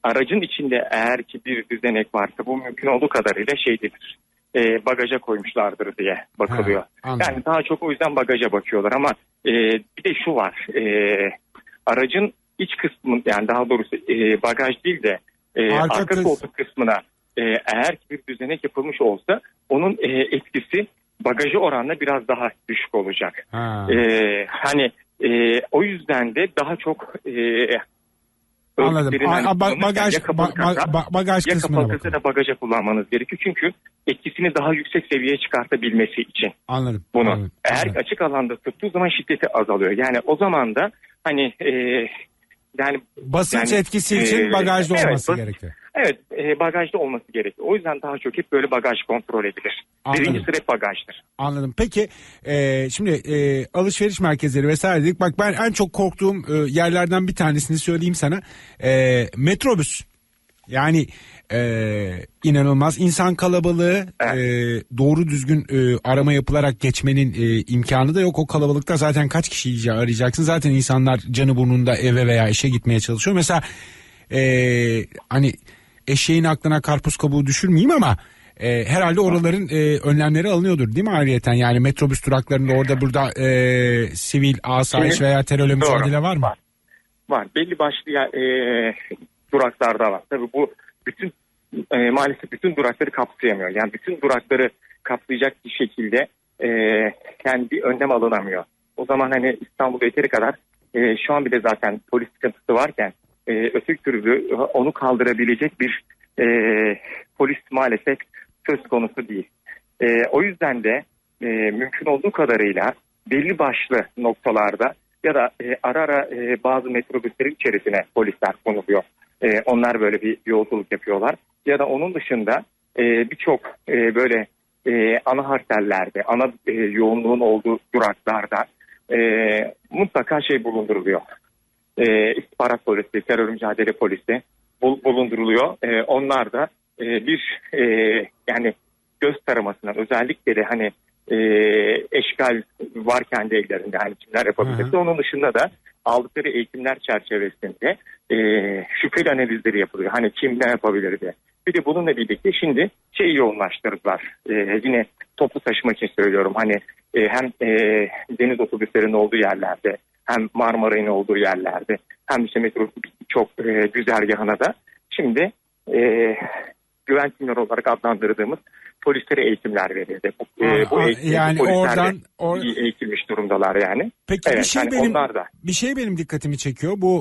aracın içinde eğer ki bir düzenek varsa bu mümkün olduğu kadarıyla şeydir. E, bagaja koymuşlardır diye bakılıyor. Ha, yani daha çok o yüzden bagaja bakıyorlar ama e, bir de şu var. E, aracın iç kısmı yani daha doğrusu e, bagaj değil de e, Arka koltuk kısmına e, eğer ki bir düzenek yapılmış olsa onun e, etkisi bagajı oranla biraz daha düşük olacak. Ha. Ee, hani e, o yüzden de daha çok e, Anladım. A- hani a- ba- bagaj ya ba- ba- kasa, ba- bagaj ya kısmına bakalım. da bagaja kullanmanız gerekiyor. Çünkü etkisini daha yüksek seviyeye çıkartabilmesi için Anladım. bunu. anladım, Eğer anladım. açık alanda tuttuğu zaman şiddeti azalıyor. Yani o zaman da hani e, yani Basınç yani, etkisi için e, bagajda evet, olması bas- gerekiyor. Evet e, bagajda olması gerekiyor. O yüzden daha çok hep böyle bagaj kontrol edilir. Anladım. Birinci sıra bagajdır. Anladım. Peki e, şimdi e, alışveriş merkezleri vesaire dedik. Bak ben en çok korktuğum e, yerlerden bir tanesini söyleyeyim sana. E, metrobüs. Yani e, inanılmaz insan kalabalığı e, doğru düzgün e, arama yapılarak geçmenin e, imkanı da yok. O kalabalıkta zaten kaç kişiyi arayacaksın? Zaten insanlar canı burnunda eve veya işe gitmeye çalışıyor. Mesela e, hani eşeğin aklına karpuz kabuğu düşürmeyeyim ama e, herhalde oraların e, önlemleri alınıyordur değil mi ayrıyeten? Yani metrobüs duraklarında orada burada e, sivil asayiş veya terörle mücadele var mı? Var. Var. Belli başlı ya- e, duraklarda var. Tabii bu bütün e, maalesef bütün durakları kapsayamıyor. Yani bütün durakları kapsayacak bir şekilde e, yani bir önlem alınamıyor. O zaman hani İstanbul'da yeteri kadar e, şu an bile zaten polis sıkıntısı varken e, öteki türlü onu kaldırabilecek bir e, polis maalesef söz konusu değil. E, o yüzden de e, mümkün olduğu kadarıyla belli başlı noktalarda ya da e, ara ara e, bazı metrobüslerin içerisine polisler konuluyor. E, onlar böyle bir yolculuk yapıyorlar. Ya da onun dışında e, birçok e, böyle e, ana harterlerde, ana e, yoğunluğun olduğu duraklarda e, mutlaka şey bulunduruluyor. E, istihbarat polisi, terör mücadele polisi bul- bulunduruluyor. E, onlar da e, bir e, yani göz taramasından özellikle de hani e, eşgal var kendi ellerinde hani kimler yapabilirse onun dışında da aldıkları eğitimler çerçevesinde e, şüpheli analizleri yapılıyor. Hani kim ne yapabilir diye. Bir de bununla birlikte şimdi şeyi yoğunlaştırdılar. E, yine toplu taşıma için söylüyorum. Hani e, hem e, deniz otobüslerinin olduğu yerlerde hem Marmaray'ın olduğu yerlerde hem işte metro çok e, güzergahına da şimdi e, güven timleri olarak adlandırdığımız polislere eğitimler verildi. Bu, Aa, e, bu aa, eğitim, yani oradan- or- eğitilmiş durumdalar yani. Peki bir Evet, şey hani benim onlar da. bir şey benim dikkatimi çekiyor. Bu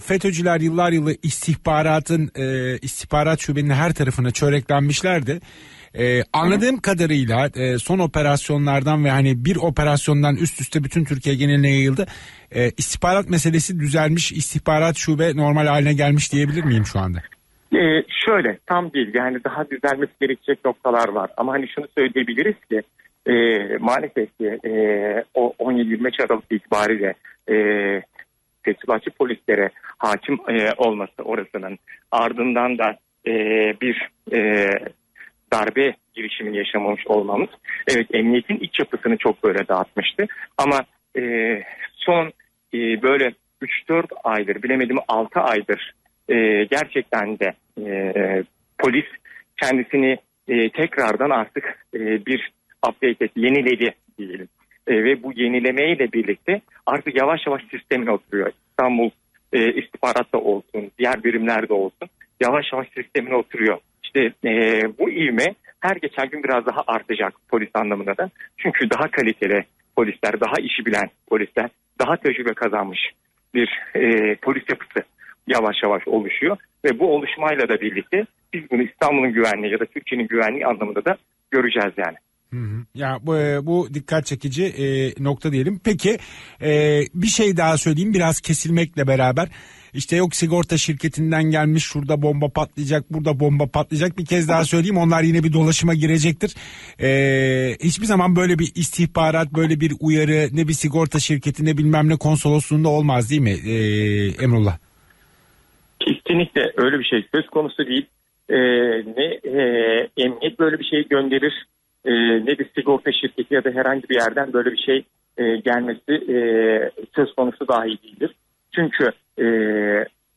e, FETÖ'cüler yıllar yılı istihbaratın e, istihbarat şubenin her tarafına çöreklenmişlerdi. E, anladığım kadarıyla e, son operasyonlardan ve hani bir operasyondan üst üste bütün Türkiye geneline yayıldı. E, istihbarat meselesi düzelmiş, istihbarat şube normal haline gelmiş diyebilir miyim şu anda? Ee, şöyle tam değil. Yani daha düzelmesi gerekecek noktalar var. Ama hani şunu söyleyebiliriz ki e, maalesef ki e, o 17-25 Aralık itibariyle e, Fethullahçı polislere hakim e, olması orasının ardından da e, bir e, darbe girişimini yaşamamış olmamız evet emniyetin iç yapısını çok böyle dağıtmıştı. Ama e, son e, böyle 3-4 aydır bilemedim 6 aydır e, gerçekten de e, polis kendisini e, tekrardan artık e, bir update etti, yeniledi diyelim. E, ve bu yenilemeyle birlikte artık yavaş yavaş sistemine oturuyor. İstanbul e, istihbaratta olsun, diğer birimlerde olsun yavaş yavaş sistemine oturuyor. İşte e, bu ivme her geçen gün biraz daha artacak polis anlamında da. Çünkü daha kaliteli polisler, daha işi bilen polisler, daha tecrübe kazanmış bir e, polis yapısı yavaş yavaş oluşuyor. Ve bu oluşmayla da birlikte biz bunu İstanbul'un güvenliği ya da Türkiye'nin güvenliği anlamında da göreceğiz yani. Ya bu, e, bu dikkat çekici e, nokta diyelim. Peki e, bir şey daha söyleyeyim biraz kesilmekle beraber. İşte yok sigorta şirketinden gelmiş şurada bomba patlayacak burada bomba patlayacak bir kez daha söyleyeyim onlar yine bir dolaşıma girecektir. E, hiçbir zaman böyle bir istihbarat böyle bir uyarı ne bir sigorta şirketi ne bilmem ne konsolosluğunda olmaz değil mi e, Emrullah? Kesinlikle öyle bir şey söz konusu değil. Ee, ne e, emniyet böyle bir şey gönderir e, ne bir sigorta şirketi ya da herhangi bir yerden böyle bir şey e, gelmesi e, söz konusu dahi değildir. Çünkü e,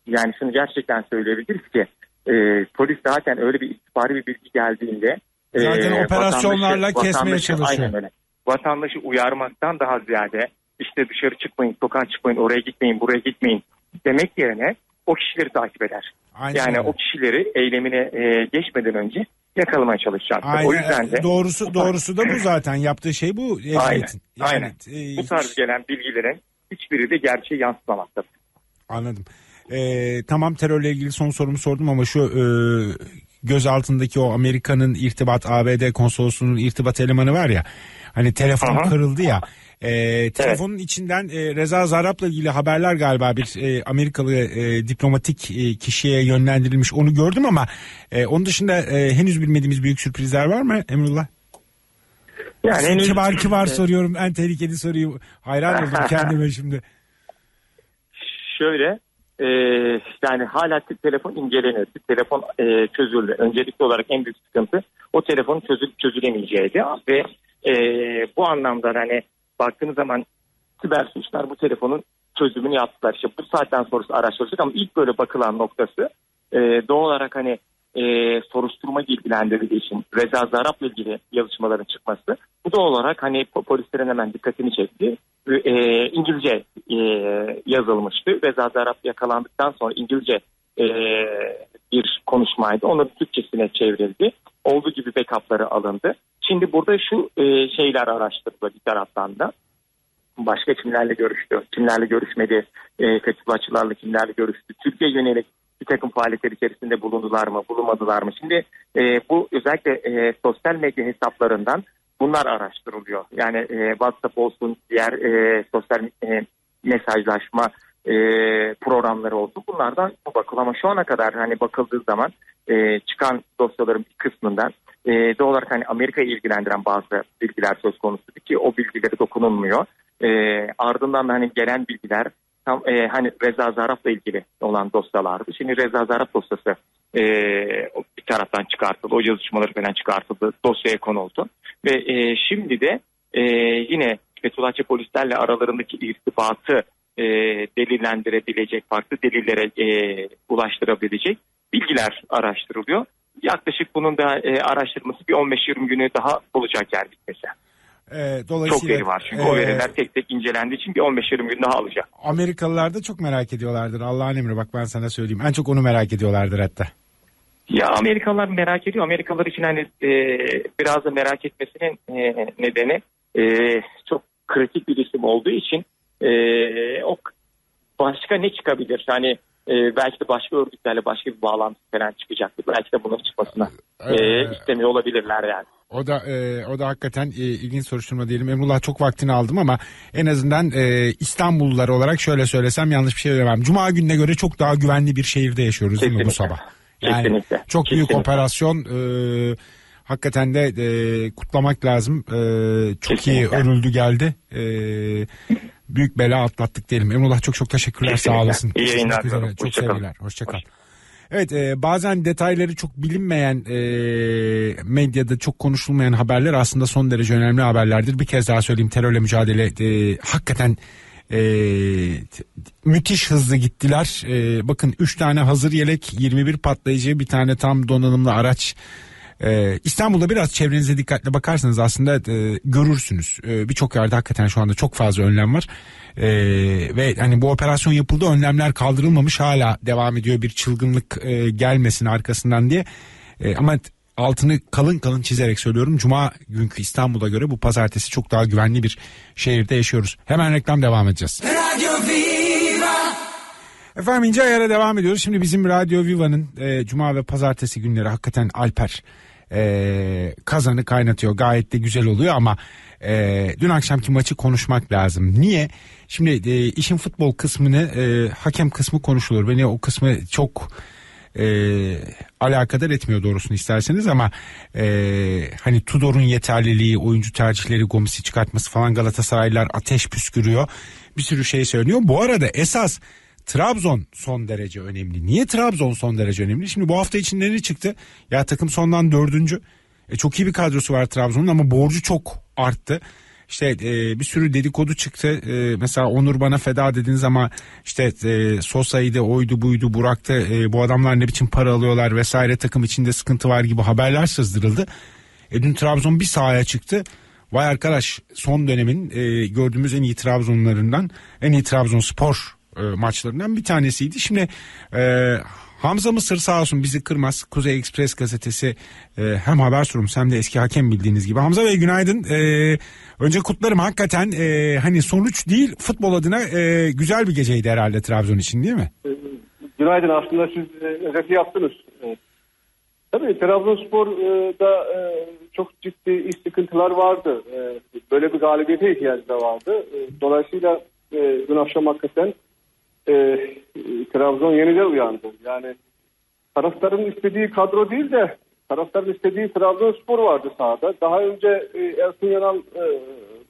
yani şunu gerçekten söyleyebiliriz ki e, polis zaten öyle bir istihbari bir bilgi geldiğinde e, Zaten operasyonlarla vatandaşı- kesmeye vatandaşı- çalışıyor. Aynen öyle. Vatandaşı uyarmaktan daha ziyade işte dışarı çıkmayın, sokağa çıkmayın, oraya gitmeyin, buraya gitmeyin demek yerine o kişileri takip eder. Aynen yani öyle. o kişileri eylemine e, geçmeden önce yakalamaya çalışacaktır. Aynen, O yüzden de doğrusu doğrusu da bu zaten yaptığı şey bu Aynen. Yani, aynen. e, Bu tarz gelen bilgilerin hiçbiri de gerçeği yansımamaktadır. Anladım. Ee, tamam terörle ilgili son sorumu sordum ama şu e, göz altındaki o Amerika'nın irtibat ABD konsolosluğunun irtibat elemanı var ya hani telefon Aha. kırıldı ya e, telefonun içinden e, Reza Zarrab'la ilgili haberler galiba bir e, Amerikalı e, diplomatik e, kişiye yönlendirilmiş onu gördüm ama e, onun dışında e, henüz bilmediğimiz büyük sürprizler var mı Emrullah? Yani henüz- kibar kibar soruyorum en tehlikeli soruyu hayran oldum *laughs* kendime şimdi. Şöyle e, yani hala t- telefon inceleniyor. T- Telefon e, çözüldü. Öncelikli olarak en büyük sıkıntı o telefonun çözül çözülemeyeceğiydi. Ve e, bu anlamda hani baktığınız zaman siber suçlar bu telefonun çözümünü yaptılar. İşte bu saatten sonrası araştırılacak ama ilk böyle bakılan noktası e, doğal olarak hani e, soruşturma ilgilendirdiği için Reza Zarrab'la ilgili yazışmaların çıkması bu doğal olarak hani po- polislerin hemen dikkatini çekti. E, İngilizce e, yazılmıştı. Reza Zarrab yakalandıktan sonra İngilizce e, bir konuşmaydı. Onun Türkçesine çevrildi. Olduğu gibi backup'ları alındı. Şimdi burada şu e, şeyler araştırılıyor bir taraftan da başka kimlerle görüştü, kimlerle görüşmedi, e, Fethullahçılarla kimlerle görüştü, Türkiye yönelik bir takım faaliyetler içerisinde bulundular mı, bulunmadılar mı? Şimdi e, bu özellikle e, sosyal medya hesaplarından bunlar araştırılıyor. Yani e, WhatsApp olsun, diğer e, sosyal e, mesajlaşma e, programları olsun. Bunlardan bu bakılıyor ama şu ana kadar hani bakıldığı zaman e, çıkan dosyaların bir kısmından e, doğal olarak hani Amerika'yı ilgilendiren bazı bilgiler söz konusu ki o bilgilere dokunulmuyor. E, ardından da hani gelen bilgiler tam e, hani Reza Zarrab'la ilgili olan dosyalardı. Şimdi Reza Zarrab dosyası e, bir taraftan çıkartıldı. O yazışmaları falan çıkartıldı. Dosyaya konuldu. Ve e, şimdi de e, yine Fethullahçı polislerle aralarındaki irtibatı e, delillendirebilecek, farklı delillere e, ulaştırabilecek bilgiler araştırılıyor. Yaklaşık bunun da e, araştırması bir 15-20 günü daha olacak yani bitmesi. Çok dolayısıyla veri var çünkü o e, veriler tek tek incelendiği için bir 15-20 gün daha alacak. Amerikalılar da çok merak ediyorlardır Allah'ın emri bak ben sana söyleyeyim en çok onu merak ediyorlardır hatta. Ya Amerikalılar merak ediyor. Amerikalılar için hani e, biraz da merak etmesinin e, nedeni e, çok kritik bir isim olduğu için e, o başka ne çıkabilir? Hani e, belki de başka örgütlerle başka bir bağlantı falan çıkacaktır. Belki de bunun çıkmasına e, istemiyor olabilirler yani. O da e, o da hakikaten e, ilginç soruşturma diyelim. Emrullah çok vaktini aldım ama en azından e, İstanbullular olarak şöyle söylesem yanlış bir şey söylemem. Cuma gününe göre çok daha güvenli bir şehirde yaşıyoruz değil mi bu sabah? Yani Kesinlikle. çok büyük Kesinlikle. operasyon e, hakikaten de e, kutlamak lazım. E, çok iyi Kesinlikle. örüldü geldi. E, büyük bela atlattık diyelim. Emrullah çok çok teşekkürler sağ Kesinlikle. olasın. İyi yayınlar. Çok Hoşça sevgiler. Hoşçakal. Evet e, bazen detayları çok bilinmeyen e, medyada çok konuşulmayan haberler aslında son derece önemli haberlerdir. Bir kez daha söyleyeyim terörle mücadele e, hakikaten e, müthiş hızlı gittiler. E, bakın 3 tane hazır yelek 21 patlayıcı bir tane tam donanımlı araç ee, İstanbul'da biraz çevrenize dikkatle bakarsanız aslında e, görürsünüz. Ee, Birçok yerde hakikaten şu anda çok fazla önlem var. Ee, ve hani bu operasyon yapıldı önlemler kaldırılmamış hala devam ediyor bir çılgınlık e, gelmesin arkasından diye. E, ama altını kalın kalın çizerek söylüyorum. Cuma günkü İstanbul'a göre bu pazartesi çok daha güvenli bir şehirde yaşıyoruz. Hemen reklam devam edeceğiz. Efendim İnce Ayar'a devam ediyoruz. Şimdi bizim Radyo Viva'nın e, Cuma ve Pazartesi günleri hakikaten Alper e, kazanı kaynatıyor. Gayet de güzel oluyor ama e, dün akşamki maçı konuşmak lazım. Niye? Şimdi e, işin futbol kısmını e, hakem kısmı konuşulur. Beni o kısmı çok e, alakadar etmiyor doğrusunu isterseniz ama e, hani Tudor'un yeterliliği, oyuncu tercihleri, Gomis'i çıkartması falan Galatasaraylılar ateş püskürüyor. Bir sürü şey söyleniyor. Bu arada esas Trabzon son derece önemli. Niye Trabzon son derece önemli? Şimdi bu hafta içinde ne çıktı? Ya takım sondan dördüncü. E, çok iyi bir kadrosu var Trabzon'un ama borcu çok arttı. İşte e, bir sürü dedikodu çıktı. E, mesela Onur bana feda dediniz ama işte e, Sosa'ydı, oydu, buydu, Burak'tı. E, bu adamlar ne biçim para alıyorlar vesaire takım içinde sıkıntı var gibi haberler sızdırıldı. E, dün Trabzon bir sahaya çıktı. Vay arkadaş son dönemin e, gördüğümüz en iyi Trabzonlarından, en iyi Trabzonspor e, maçlarından bir tanesiydi. Şimdi e, Hamza Mısır sağ olsun bizi kırmaz. Kuzey Express gazetesi e, hem haber sorumlusu hem de eski hakem bildiğiniz gibi. Hamza Bey günaydın. E, önce kutlarım hakikaten e, hani sonuç değil futbol adına e, güzel bir geceydi herhalde Trabzon için değil mi? Günaydın aslında siz e, özeti yaptınız. E, Tabii Trabzonspor'da e, çok ciddi iş sıkıntılar vardı. E, böyle bir galibiyete ihtiyacı da vardı. E, dolayısıyla e, dün akşam hakikaten e, Trabzon yeniden uyandı. Yani taraftarın istediği kadro değil de taraftarın istediği Trabzonspor vardı sahada. Daha önce e, Ersun Yanal e,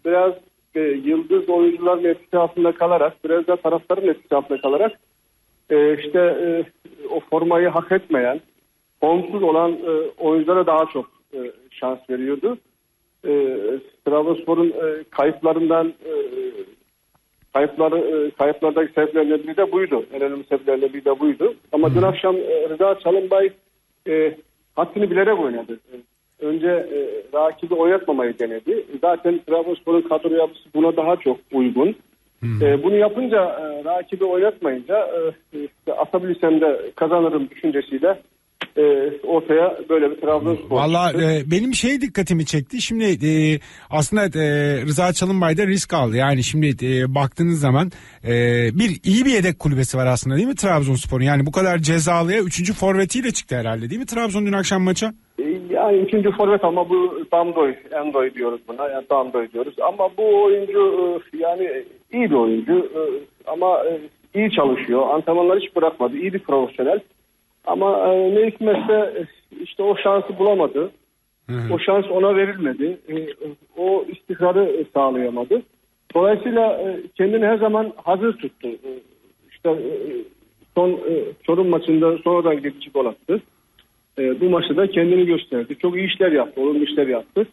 biraz e, yıldız oyuncuların etkisi altında kalarak biraz da taraftarın etkisi altında kalarak e, işte e, o formayı hak etmeyen, formsuz olan e, oyunculara daha çok e, şans veriyordu. E, Trabzonspor'un e, kayıplarından e, kayıpları e, kayıplardaki sebeplerden biri de buydu. En önemli sebeplerden biri de buydu. Ama dün akşam e, Rıza Çalınbay e, haddini bilerek oynadı. E, Önce e, rakibi oynatmamayı denedi. Zaten Trabzonspor'un kadro yapısı buna daha çok uygun. E, bunu yapınca e, rakibi oynatmayınca e, işte atabilirsem de kazanırım düşüncesiyle e, ortaya böyle bir Trabzonspor Valla e, benim şey dikkatimi çekti. Şimdi e, aslında e, Rıza Çalınbay da risk aldı. Yani şimdi e, baktığınız zaman e, bir iyi bir yedek kulübesi var aslında değil mi Trabzonspor'un? Yani bu kadar cezalıya 3. forvetiyle çıktı herhalde değil mi Trabzon dün akşam maça? E, Yani üçüncü forvet ama bu Damdoy, Endoy diyoruz buna. Yani Damdoy diyoruz. Ama bu oyuncu e, yani iyi bir oyuncu e, ama e, iyi çalışıyor. Antrenmanları hiç bırakmadı. İyi bir profesyonel. Ama e, ne hikmetse işte o şansı bulamadı. O şans ona verilmedi. E, O istikrarı sağlayamadı. Dolayısıyla e, kendini her zaman hazır tuttu. E, İşte e, son e, Çorum maçında sonradan geçici gol attı. E, bu maçta da kendini gösterdi. Çok iyi işler yaptı, olumlu işler yaptı.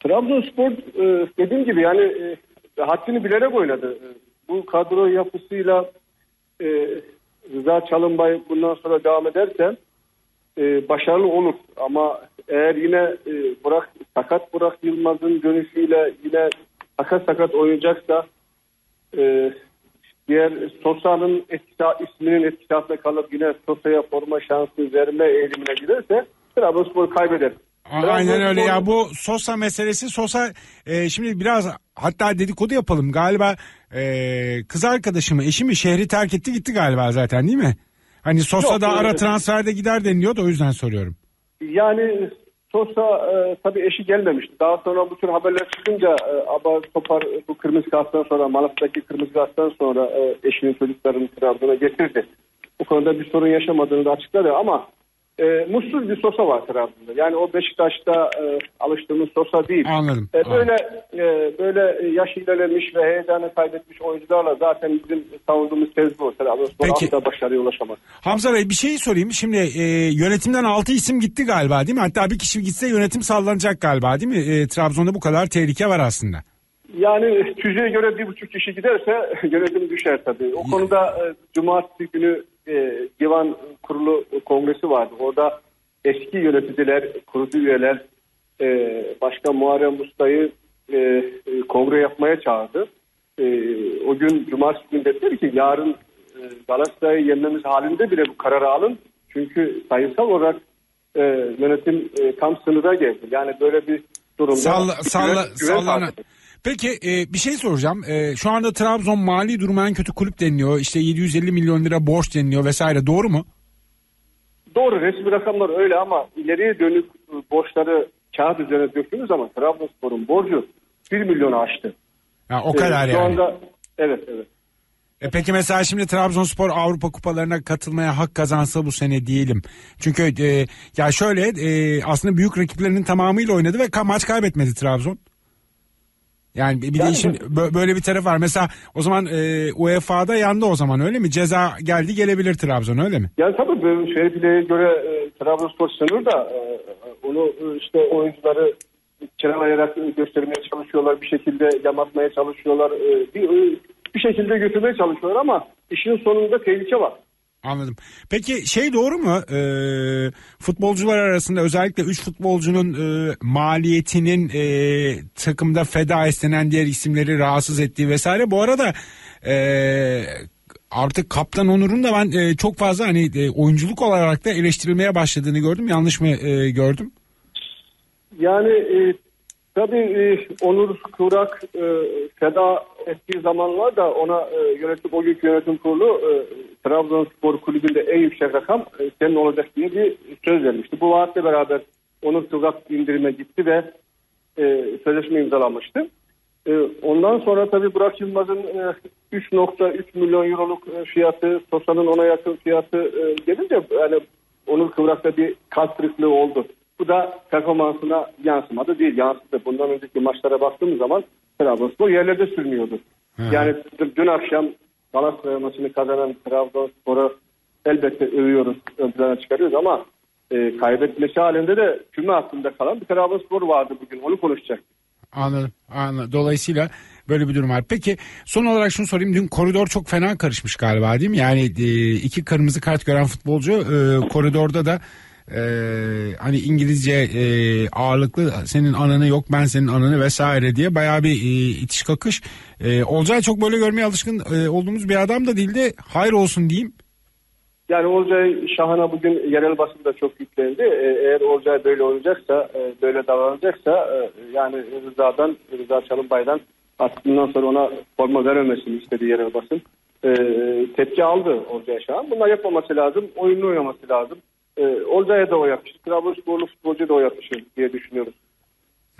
Trabzonspor e, dediğim gibi yani e, haddini bilerek oynadı. E, bu kadro yapısıyla e, Rıza Çalınbay bundan sonra devam ederse e, başarılı olur. Ama eğer yine e, Burak sakat Burak Yılmaz'ın dönüşüyle yine sakat sakat oynayacaksa e, diğer Sosa'nın etkisi, isminin etkisi altında kalıp yine Sosa'ya forma şansı verme eğilimine giderse Trabzonspor kaybeder. Aynen öyle ya bu Sosa meselesi Sosa e, şimdi biraz hatta dedikodu yapalım galiba e, kız arkadaşımı eşimi şehri terk etti gitti galiba zaten değil mi? Hani Sosa Yok, da ara öyle. transferde gider deniliyor da o yüzden soruyorum. Yani Sosa e, tabii eşi gelmemişti. Daha sonra bu tür haberler çıkınca e, Aba Topar e, bu kırmızı karttan sonra Malatya'daki kırmızı karttan sonra e, eşinin çocuklarını Trabzon'a getirdi. Bu konuda bir sorun yaşamadığını da açıkladı ama e, mutsuz bir Sosa var Trabzon'da. Yani o Beşiktaş'ta e, alıştığımız Sosa değil. Anladım. E, böyle e, böyle yaş ilerlemiş ve heyecanı kaybetmiş oyuncularla zaten bizim savunduğumuz tez bu. Trabzonspor asla başarıya ulaşamaz. Hamza Bey bir şey sorayım. Şimdi e, yönetimden 6 isim gitti galiba değil mi? Hatta bir kişi gitse yönetim sallanacak galiba değil mi? E, Trabzon'da bu kadar tehlike var aslında. Yani tüzüğe göre bir buçuk kişi giderse *laughs* yönetim düşer tabii. O konuda e, cumartesi günü e, divan kurulu kongresi vardı. Orada eski yöneticiler, kurucu üyeler e, Başkan Muharrem Usta'yı e, e, kongre yapmaya çağırdı. E, o gün cumartesi günü dediler ki yarın e, Galatasaray'ı yenmemiz halinde bile bu kararı alın. Çünkü sayısal olarak e, yönetim e, tam sınıra geldi. Yani böyle bir durumda Salla, güven- salla, güven sallana. Peki e, bir şey soracağım. E, şu anda Trabzon mali durumu en kötü kulüp deniliyor. İşte 750 milyon lira borç deniliyor vesaire. Doğru mu? Doğru resmi rakamlar öyle ama ileriye dönük e, borçları kağıt üzerine döktüğümüz zaman Trabzonspor'un borcu 1 milyonu aştı. Ha, o Ee, kadar Şu yani. anda evet evet. E peki mesela şimdi Trabzonspor Avrupa kupalarına katılmaya hak kazansa bu sene diyelim. Çünkü e, ya şöyle e, aslında büyük rakiplerinin tamamıyla oynadı ve maç kaybetmedi Trabzon. Yani bir bir de Yani- işin bö- böyle bir taraf var. Mesela o zaman e, UEFA'da yandı o zaman öyle mi? Ceza geldi gelebilir Trabzon öyle mi? Yani tabii Şerifli'ye göre e, Trabzonspor sınır da e, onu e, işte oyuncuları kiralayarak göstermeye çalışıyorlar. Bir şekilde yamatmaya çalışıyorlar. E, bir, e, bir şekilde götürmeye çalışıyorlar ama işin sonunda tehlike var. Anladım. Peki şey doğru mu? Ee, futbolcular arasında özellikle 3 futbolcunun e, maliyetinin e, takımda feda istenen diğer isimleri rahatsız ettiği vesaire. Bu arada e, artık Kaptan Onur'un da ben e, çok fazla hani e, oyunculuk olarak da eleştirilmeye başladığını gördüm. Yanlış mı e, gördüm? Yani e, tabii e, Onur Kurak e, feda ettiği zamanlar da ona e, yönetim, o günkü yönetim kurulu e, Trabzonspor kulübünde en yüksek rakam e, senin olacak diye bir söz vermişti. Bu vaatle beraber Onur Kurak indirime gitti ve e, sözleşme imzalanmıştı. E, ondan sonra tabii Burak Yılmaz'ın e, 3.3 milyon euroluk fiyatı, Sosa'nın ona yakın fiyatı gelince yani Onur Kıvrak'ta bir kalp kırıklığı oldu. Bu da performansına yansımadı değil. Yansıdı. Bundan önceki maçlara baktığımız zaman Trabzonspor yerlerde sürmüyordu. Yani d- dün akşam Galatasaray maçını kazanan Trabzonspor'u elbette övüyoruz, ön plana çıkarıyoruz ama e, kaybetmesi halinde de küme hattında kalan bir Trabzonspor vardı bugün. Onu konuşacak. Anladım. Anladım. Dolayısıyla böyle bir durum var. Peki son olarak şunu sorayım. Dün koridor çok fena karışmış galiba değil mi? Yani e, iki kırmızı kart gören futbolcu e, koridorda da e, hani İngilizce e, ağırlıklı senin ananı yok ben senin ananı vesaire diye bayağı bir e, itiş kakış. E, Olcay çok böyle görmeye alışkın e, olduğumuz bir adam da değildi. Hayır olsun diyeyim. Yani Olcay Şahan'a bugün yerel basında çok yüklendi. Ee, Eğer Olcay böyle oynayacaksa, e, böyle davranacaksa e, yani Rıza'dan, Rıza Çalınbay'dan artık bundan sonra ona forma verememesini istedi yerel basın. Ee, Tepki aldı Olcay Şahan. Bunlar yapmaması lazım. Oyunlu oynaması lazım. Ee, Olcay'a da o. Trabzonsporlu futbolcuya da o diye düşünüyoruz.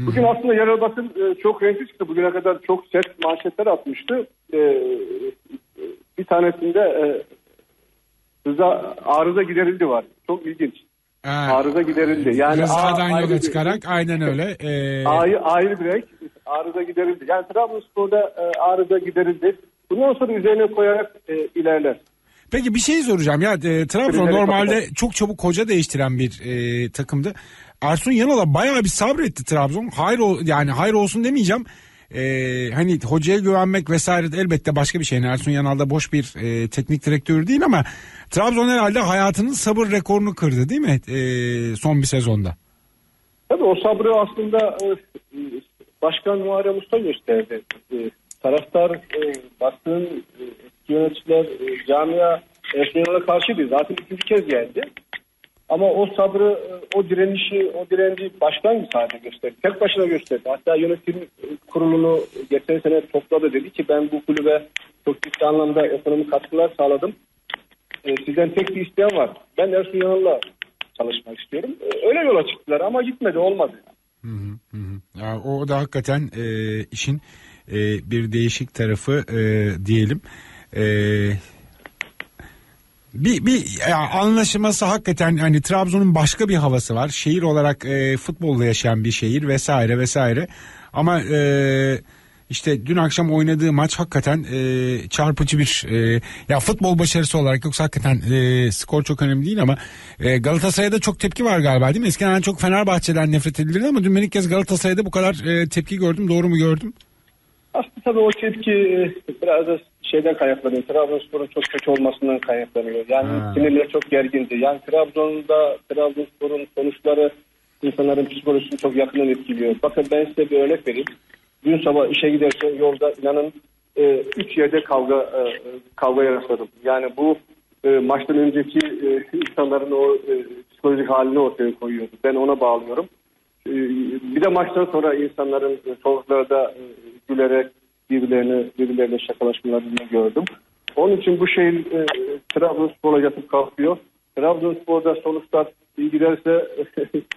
Bugün aslında yerel basın e, çok renkli çıktı. Bugüne kadar çok sert manşetler atmıştı. Ee, bir tanesinde e, Rıza arıza giderildi var. Çok ilginç. Ha, Arıza giderildi. Yani Rıza'dan a- yola bir- çıkarak aynen öyle. *laughs* E, Ayrı, ayrı bir renk. Arıza giderildi. Yani Trabzonspor'da e, arıza giderildi. Bundan sonra üzerine koyarak e, ilerler. Peki bir şey soracağım ya e, Trabzon normalde kapatalım. çok çabuk hoca değiştiren bir e, takımdı. Ersun Yanal'a bayağı bir sabretti Trabzon. Hayır ol, yani hayır olsun demeyeceğim. E, hani hocaya güvenmek vesaire de elbette başka bir şey. Yani Ersun Yanal da boş bir e, teknik direktör değil ama Trabzon herhalde hayatının sabır rekorunu kırdı değil mi e, son bir sezonda? Tabii o sabrı aslında e, Başkan Muharrem Usta gösterdi. E, taraftar e, basın, e, eski yöneticiler, e, camia Ersun Yanal'a karşıydı. Zaten ikinci kez geldi. Ama o sabrı, e, o direnişi, o direnci başkan sadece gösterdi. Tek başına gösterdi. Hatta yönetim e, kurulunu geçen sene topladı. Dedi ki ben bu kulübe çok ciddi anlamda ekonomik katkılar sağladım. E, sizden tek bir isteğim var. Ben Ersun Yanal'la çalışmak istiyorum. E, öyle yola çıktılar ama gitmedi, olmadı. Ya, o da hakikaten e, işin e, bir değişik tarafı e, diyelim. E, bir bir anlaşılması hakikaten hani Trabzon'un başka bir havası var. Şehir olarak e, futbolla yaşayan bir şehir vesaire vesaire. Ama e, işte dün akşam oynadığı maç hakikaten e, çarpıcı bir e, ya futbol başarısı olarak yoksa hakikaten e, skor çok önemli değil ama e, Galatasaray'da çok tepki var galiba değil mi? Eskiden çok Fenerbahçe'den nefret edilirdi ama dün ben ilk kez Galatasaray'da bu kadar e, tepki gördüm. Doğru mu gördüm? Aslında tabii o tepki e, biraz şeyden kaynaklanıyor. Trabzonspor'un çok kötü olmasından kaynaklanıyor. Yani Ha. sinirler çok gergindi. Yani Trabzon'da Trabzonspor'un sonuçları insanların psikolojisini çok yakından etkiliyor. Bakın ben size bir örnek vereyim. Dün sabah işe giderken yolda inanın e, üç yerde kavga e, kavgaya rastladım. Yani bu e, maçtan önceki e, insanların o e, psikolojik halini ortaya koyuyordu. Ben ona bağlıyorum. E, bir de maçtan sonra insanların e, sokaklarda e, gülerek birbirlerine birbirlerine şakalaşmalarını gördüm. Onun için bu şeyin e, Trabzonspor'a yatıp kalkıyor. Trabzonspor'da sonuçlar iyi giderse *laughs*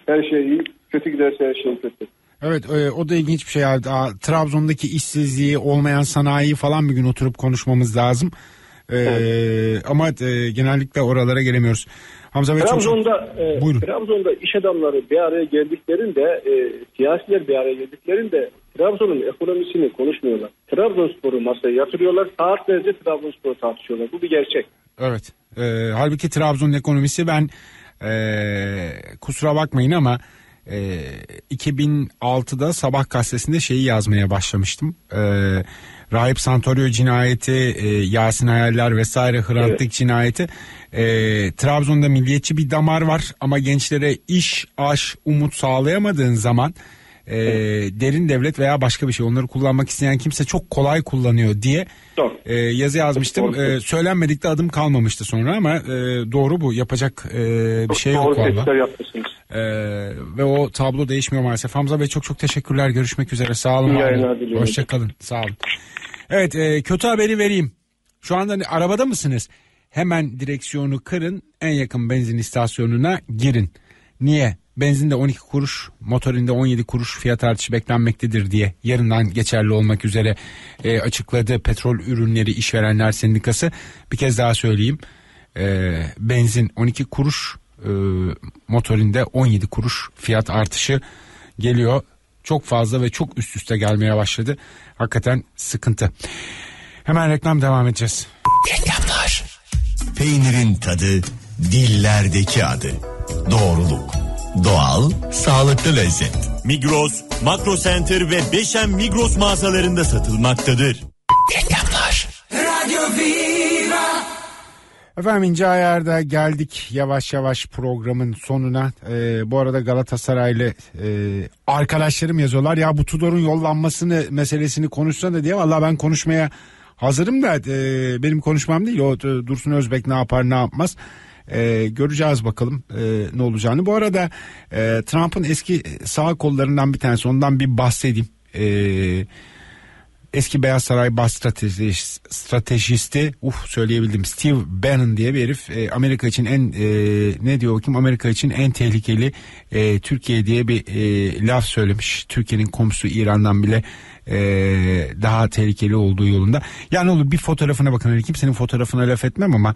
her şey iyi, kötü giderse her şey kötü. Evet e, o da ilginç bir şey. Trabzon'daki işsizliği olmayan sanayi falan bir gün oturup konuşmamız lazım. E, Ama e, genellikle oralara gelemiyoruz. Hamza Bey çok- Trabzon'da e, Buyurun. Trabzon'da iş adamları bir araya geldiklerinde e, siyasiler bir araya geldiklerinde Trabzon'un ekonomisini konuşmuyorlar. Trabzonspor'u masaya yatırıyorlar. Saatlerce Trabzonspor'u tartışıyorlar. Bu bir gerçek. Evet. E, halbuki Trabzon'un ekonomisi ben e, kusura bakmayın ama e, 2006'da Sabah gazetesinde şeyi yazmaya başlamıştım. E, Rahip Santorio cinayeti, e, Yasin Hayaller vesaire Hrant Dink cinayeti. E, Trabzon'da milliyetçi bir damar var ama gençlere iş, aş, umut sağlayamadığın zaman e, derin devlet veya başka bir şey onları kullanmak isteyen kimse çok kolay kullanıyor diye Doğru. e, yazı yazmıştım. Doğru. E, söylenmedik de adım kalmamıştı sonra ama e, doğru bu yapacak e, bir şey Doğru yok valla. yapmışsınız. E, ve o tablo değişmiyor maalesef. Hamza Bey çok çok teşekkürler. Görüşmek üzere. Sağ olun. Hoşçakalın. Sağ olun. Evet e, kötü haberi vereyim. Şu anda arabada mısınız? Hemen direksiyonu kırın en yakın benzin istasyonuna girin. Niye? Benzinde 12 kuruş, motorinde 17 kuruş fiyat artışı beklenmektedir diye yarından geçerli olmak üzere e, açıkladı Petrol Ürünleri İşverenler Sendikası. Bir kez daha söyleyeyim. E, benzin 12 kuruş, e, motorinde 17 kuruş fiyat artışı geliyor. Çok fazla ve çok üst üste gelmeye başladı. Hakikaten sıkıntı. Hemen reklam devam edeceğiz. Reklamlar. Peynirin tadı, dillerdeki adı. Doğruluk. Doğal, sağlıklı lezzet. Migros, Makro Center ve Beşen Migros mağazalarında satılmaktadır. Reklamlar. Efendim İnce Ayar'da geldik yavaş yavaş programın sonuna. Ee, bu arada Galatasaraylı e, arkadaşlarım yazıyorlar. Ya bu Tudor'un yollanmasını meselesini konuşsana diye. Vallahi ben konuşmaya hazırım da e, benim konuşmam değil. O e, Dursun Özbek ne yapar ne yapmaz. E, göreceğiz bakalım e, ne olacağını. Bu arada e, Trump'ın eski sağ kollarından bir tanesi ondan bir bahsedeyim. Eee eski Beyaz Saray bas stratejist, stratejisti uf söyleyebildim Steve Bannon diye bir herif e, Amerika için en e, ne diyor bakayım Amerika için en tehlikeli e, Türkiye diye bir e, laf söylemiş Türkiye'nin komşusu İran'dan bile e, daha tehlikeli olduğu yolunda yani olur bir fotoğrafına bakın hani kimsenin fotoğrafına laf etmem ama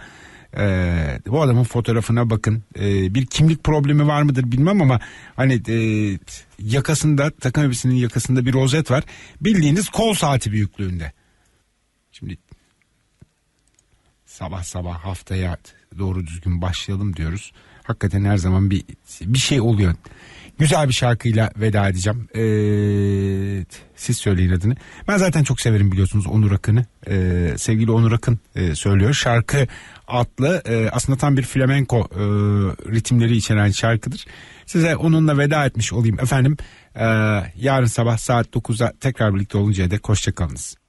e, bu adamın fotoğrafına bakın. E, bir kimlik problemi var mıdır bilmem ama hani e, yakasında takım elbisinin yakasında bir rozet var. Bildiğiniz kol saati büyüklüğünde. Şimdi sabah sabah haftaya doğru düzgün başlayalım diyoruz. Hakikaten her zaman bir bir şey oluyor. Güzel bir şarkıyla veda edeceğim. Ee, siz söyleyin adını. Ben zaten çok severim biliyorsunuz Onur Akın'ı. Ee, sevgili Onur Akın e, söylüyor. Şarkı adlı e, aslında tam bir flamenko e, ritimleri içeren şarkıdır. Size onunla veda etmiş olayım efendim. Ee, yarın sabah saat 9'da tekrar birlikte oluncaya dek hoşçakalınız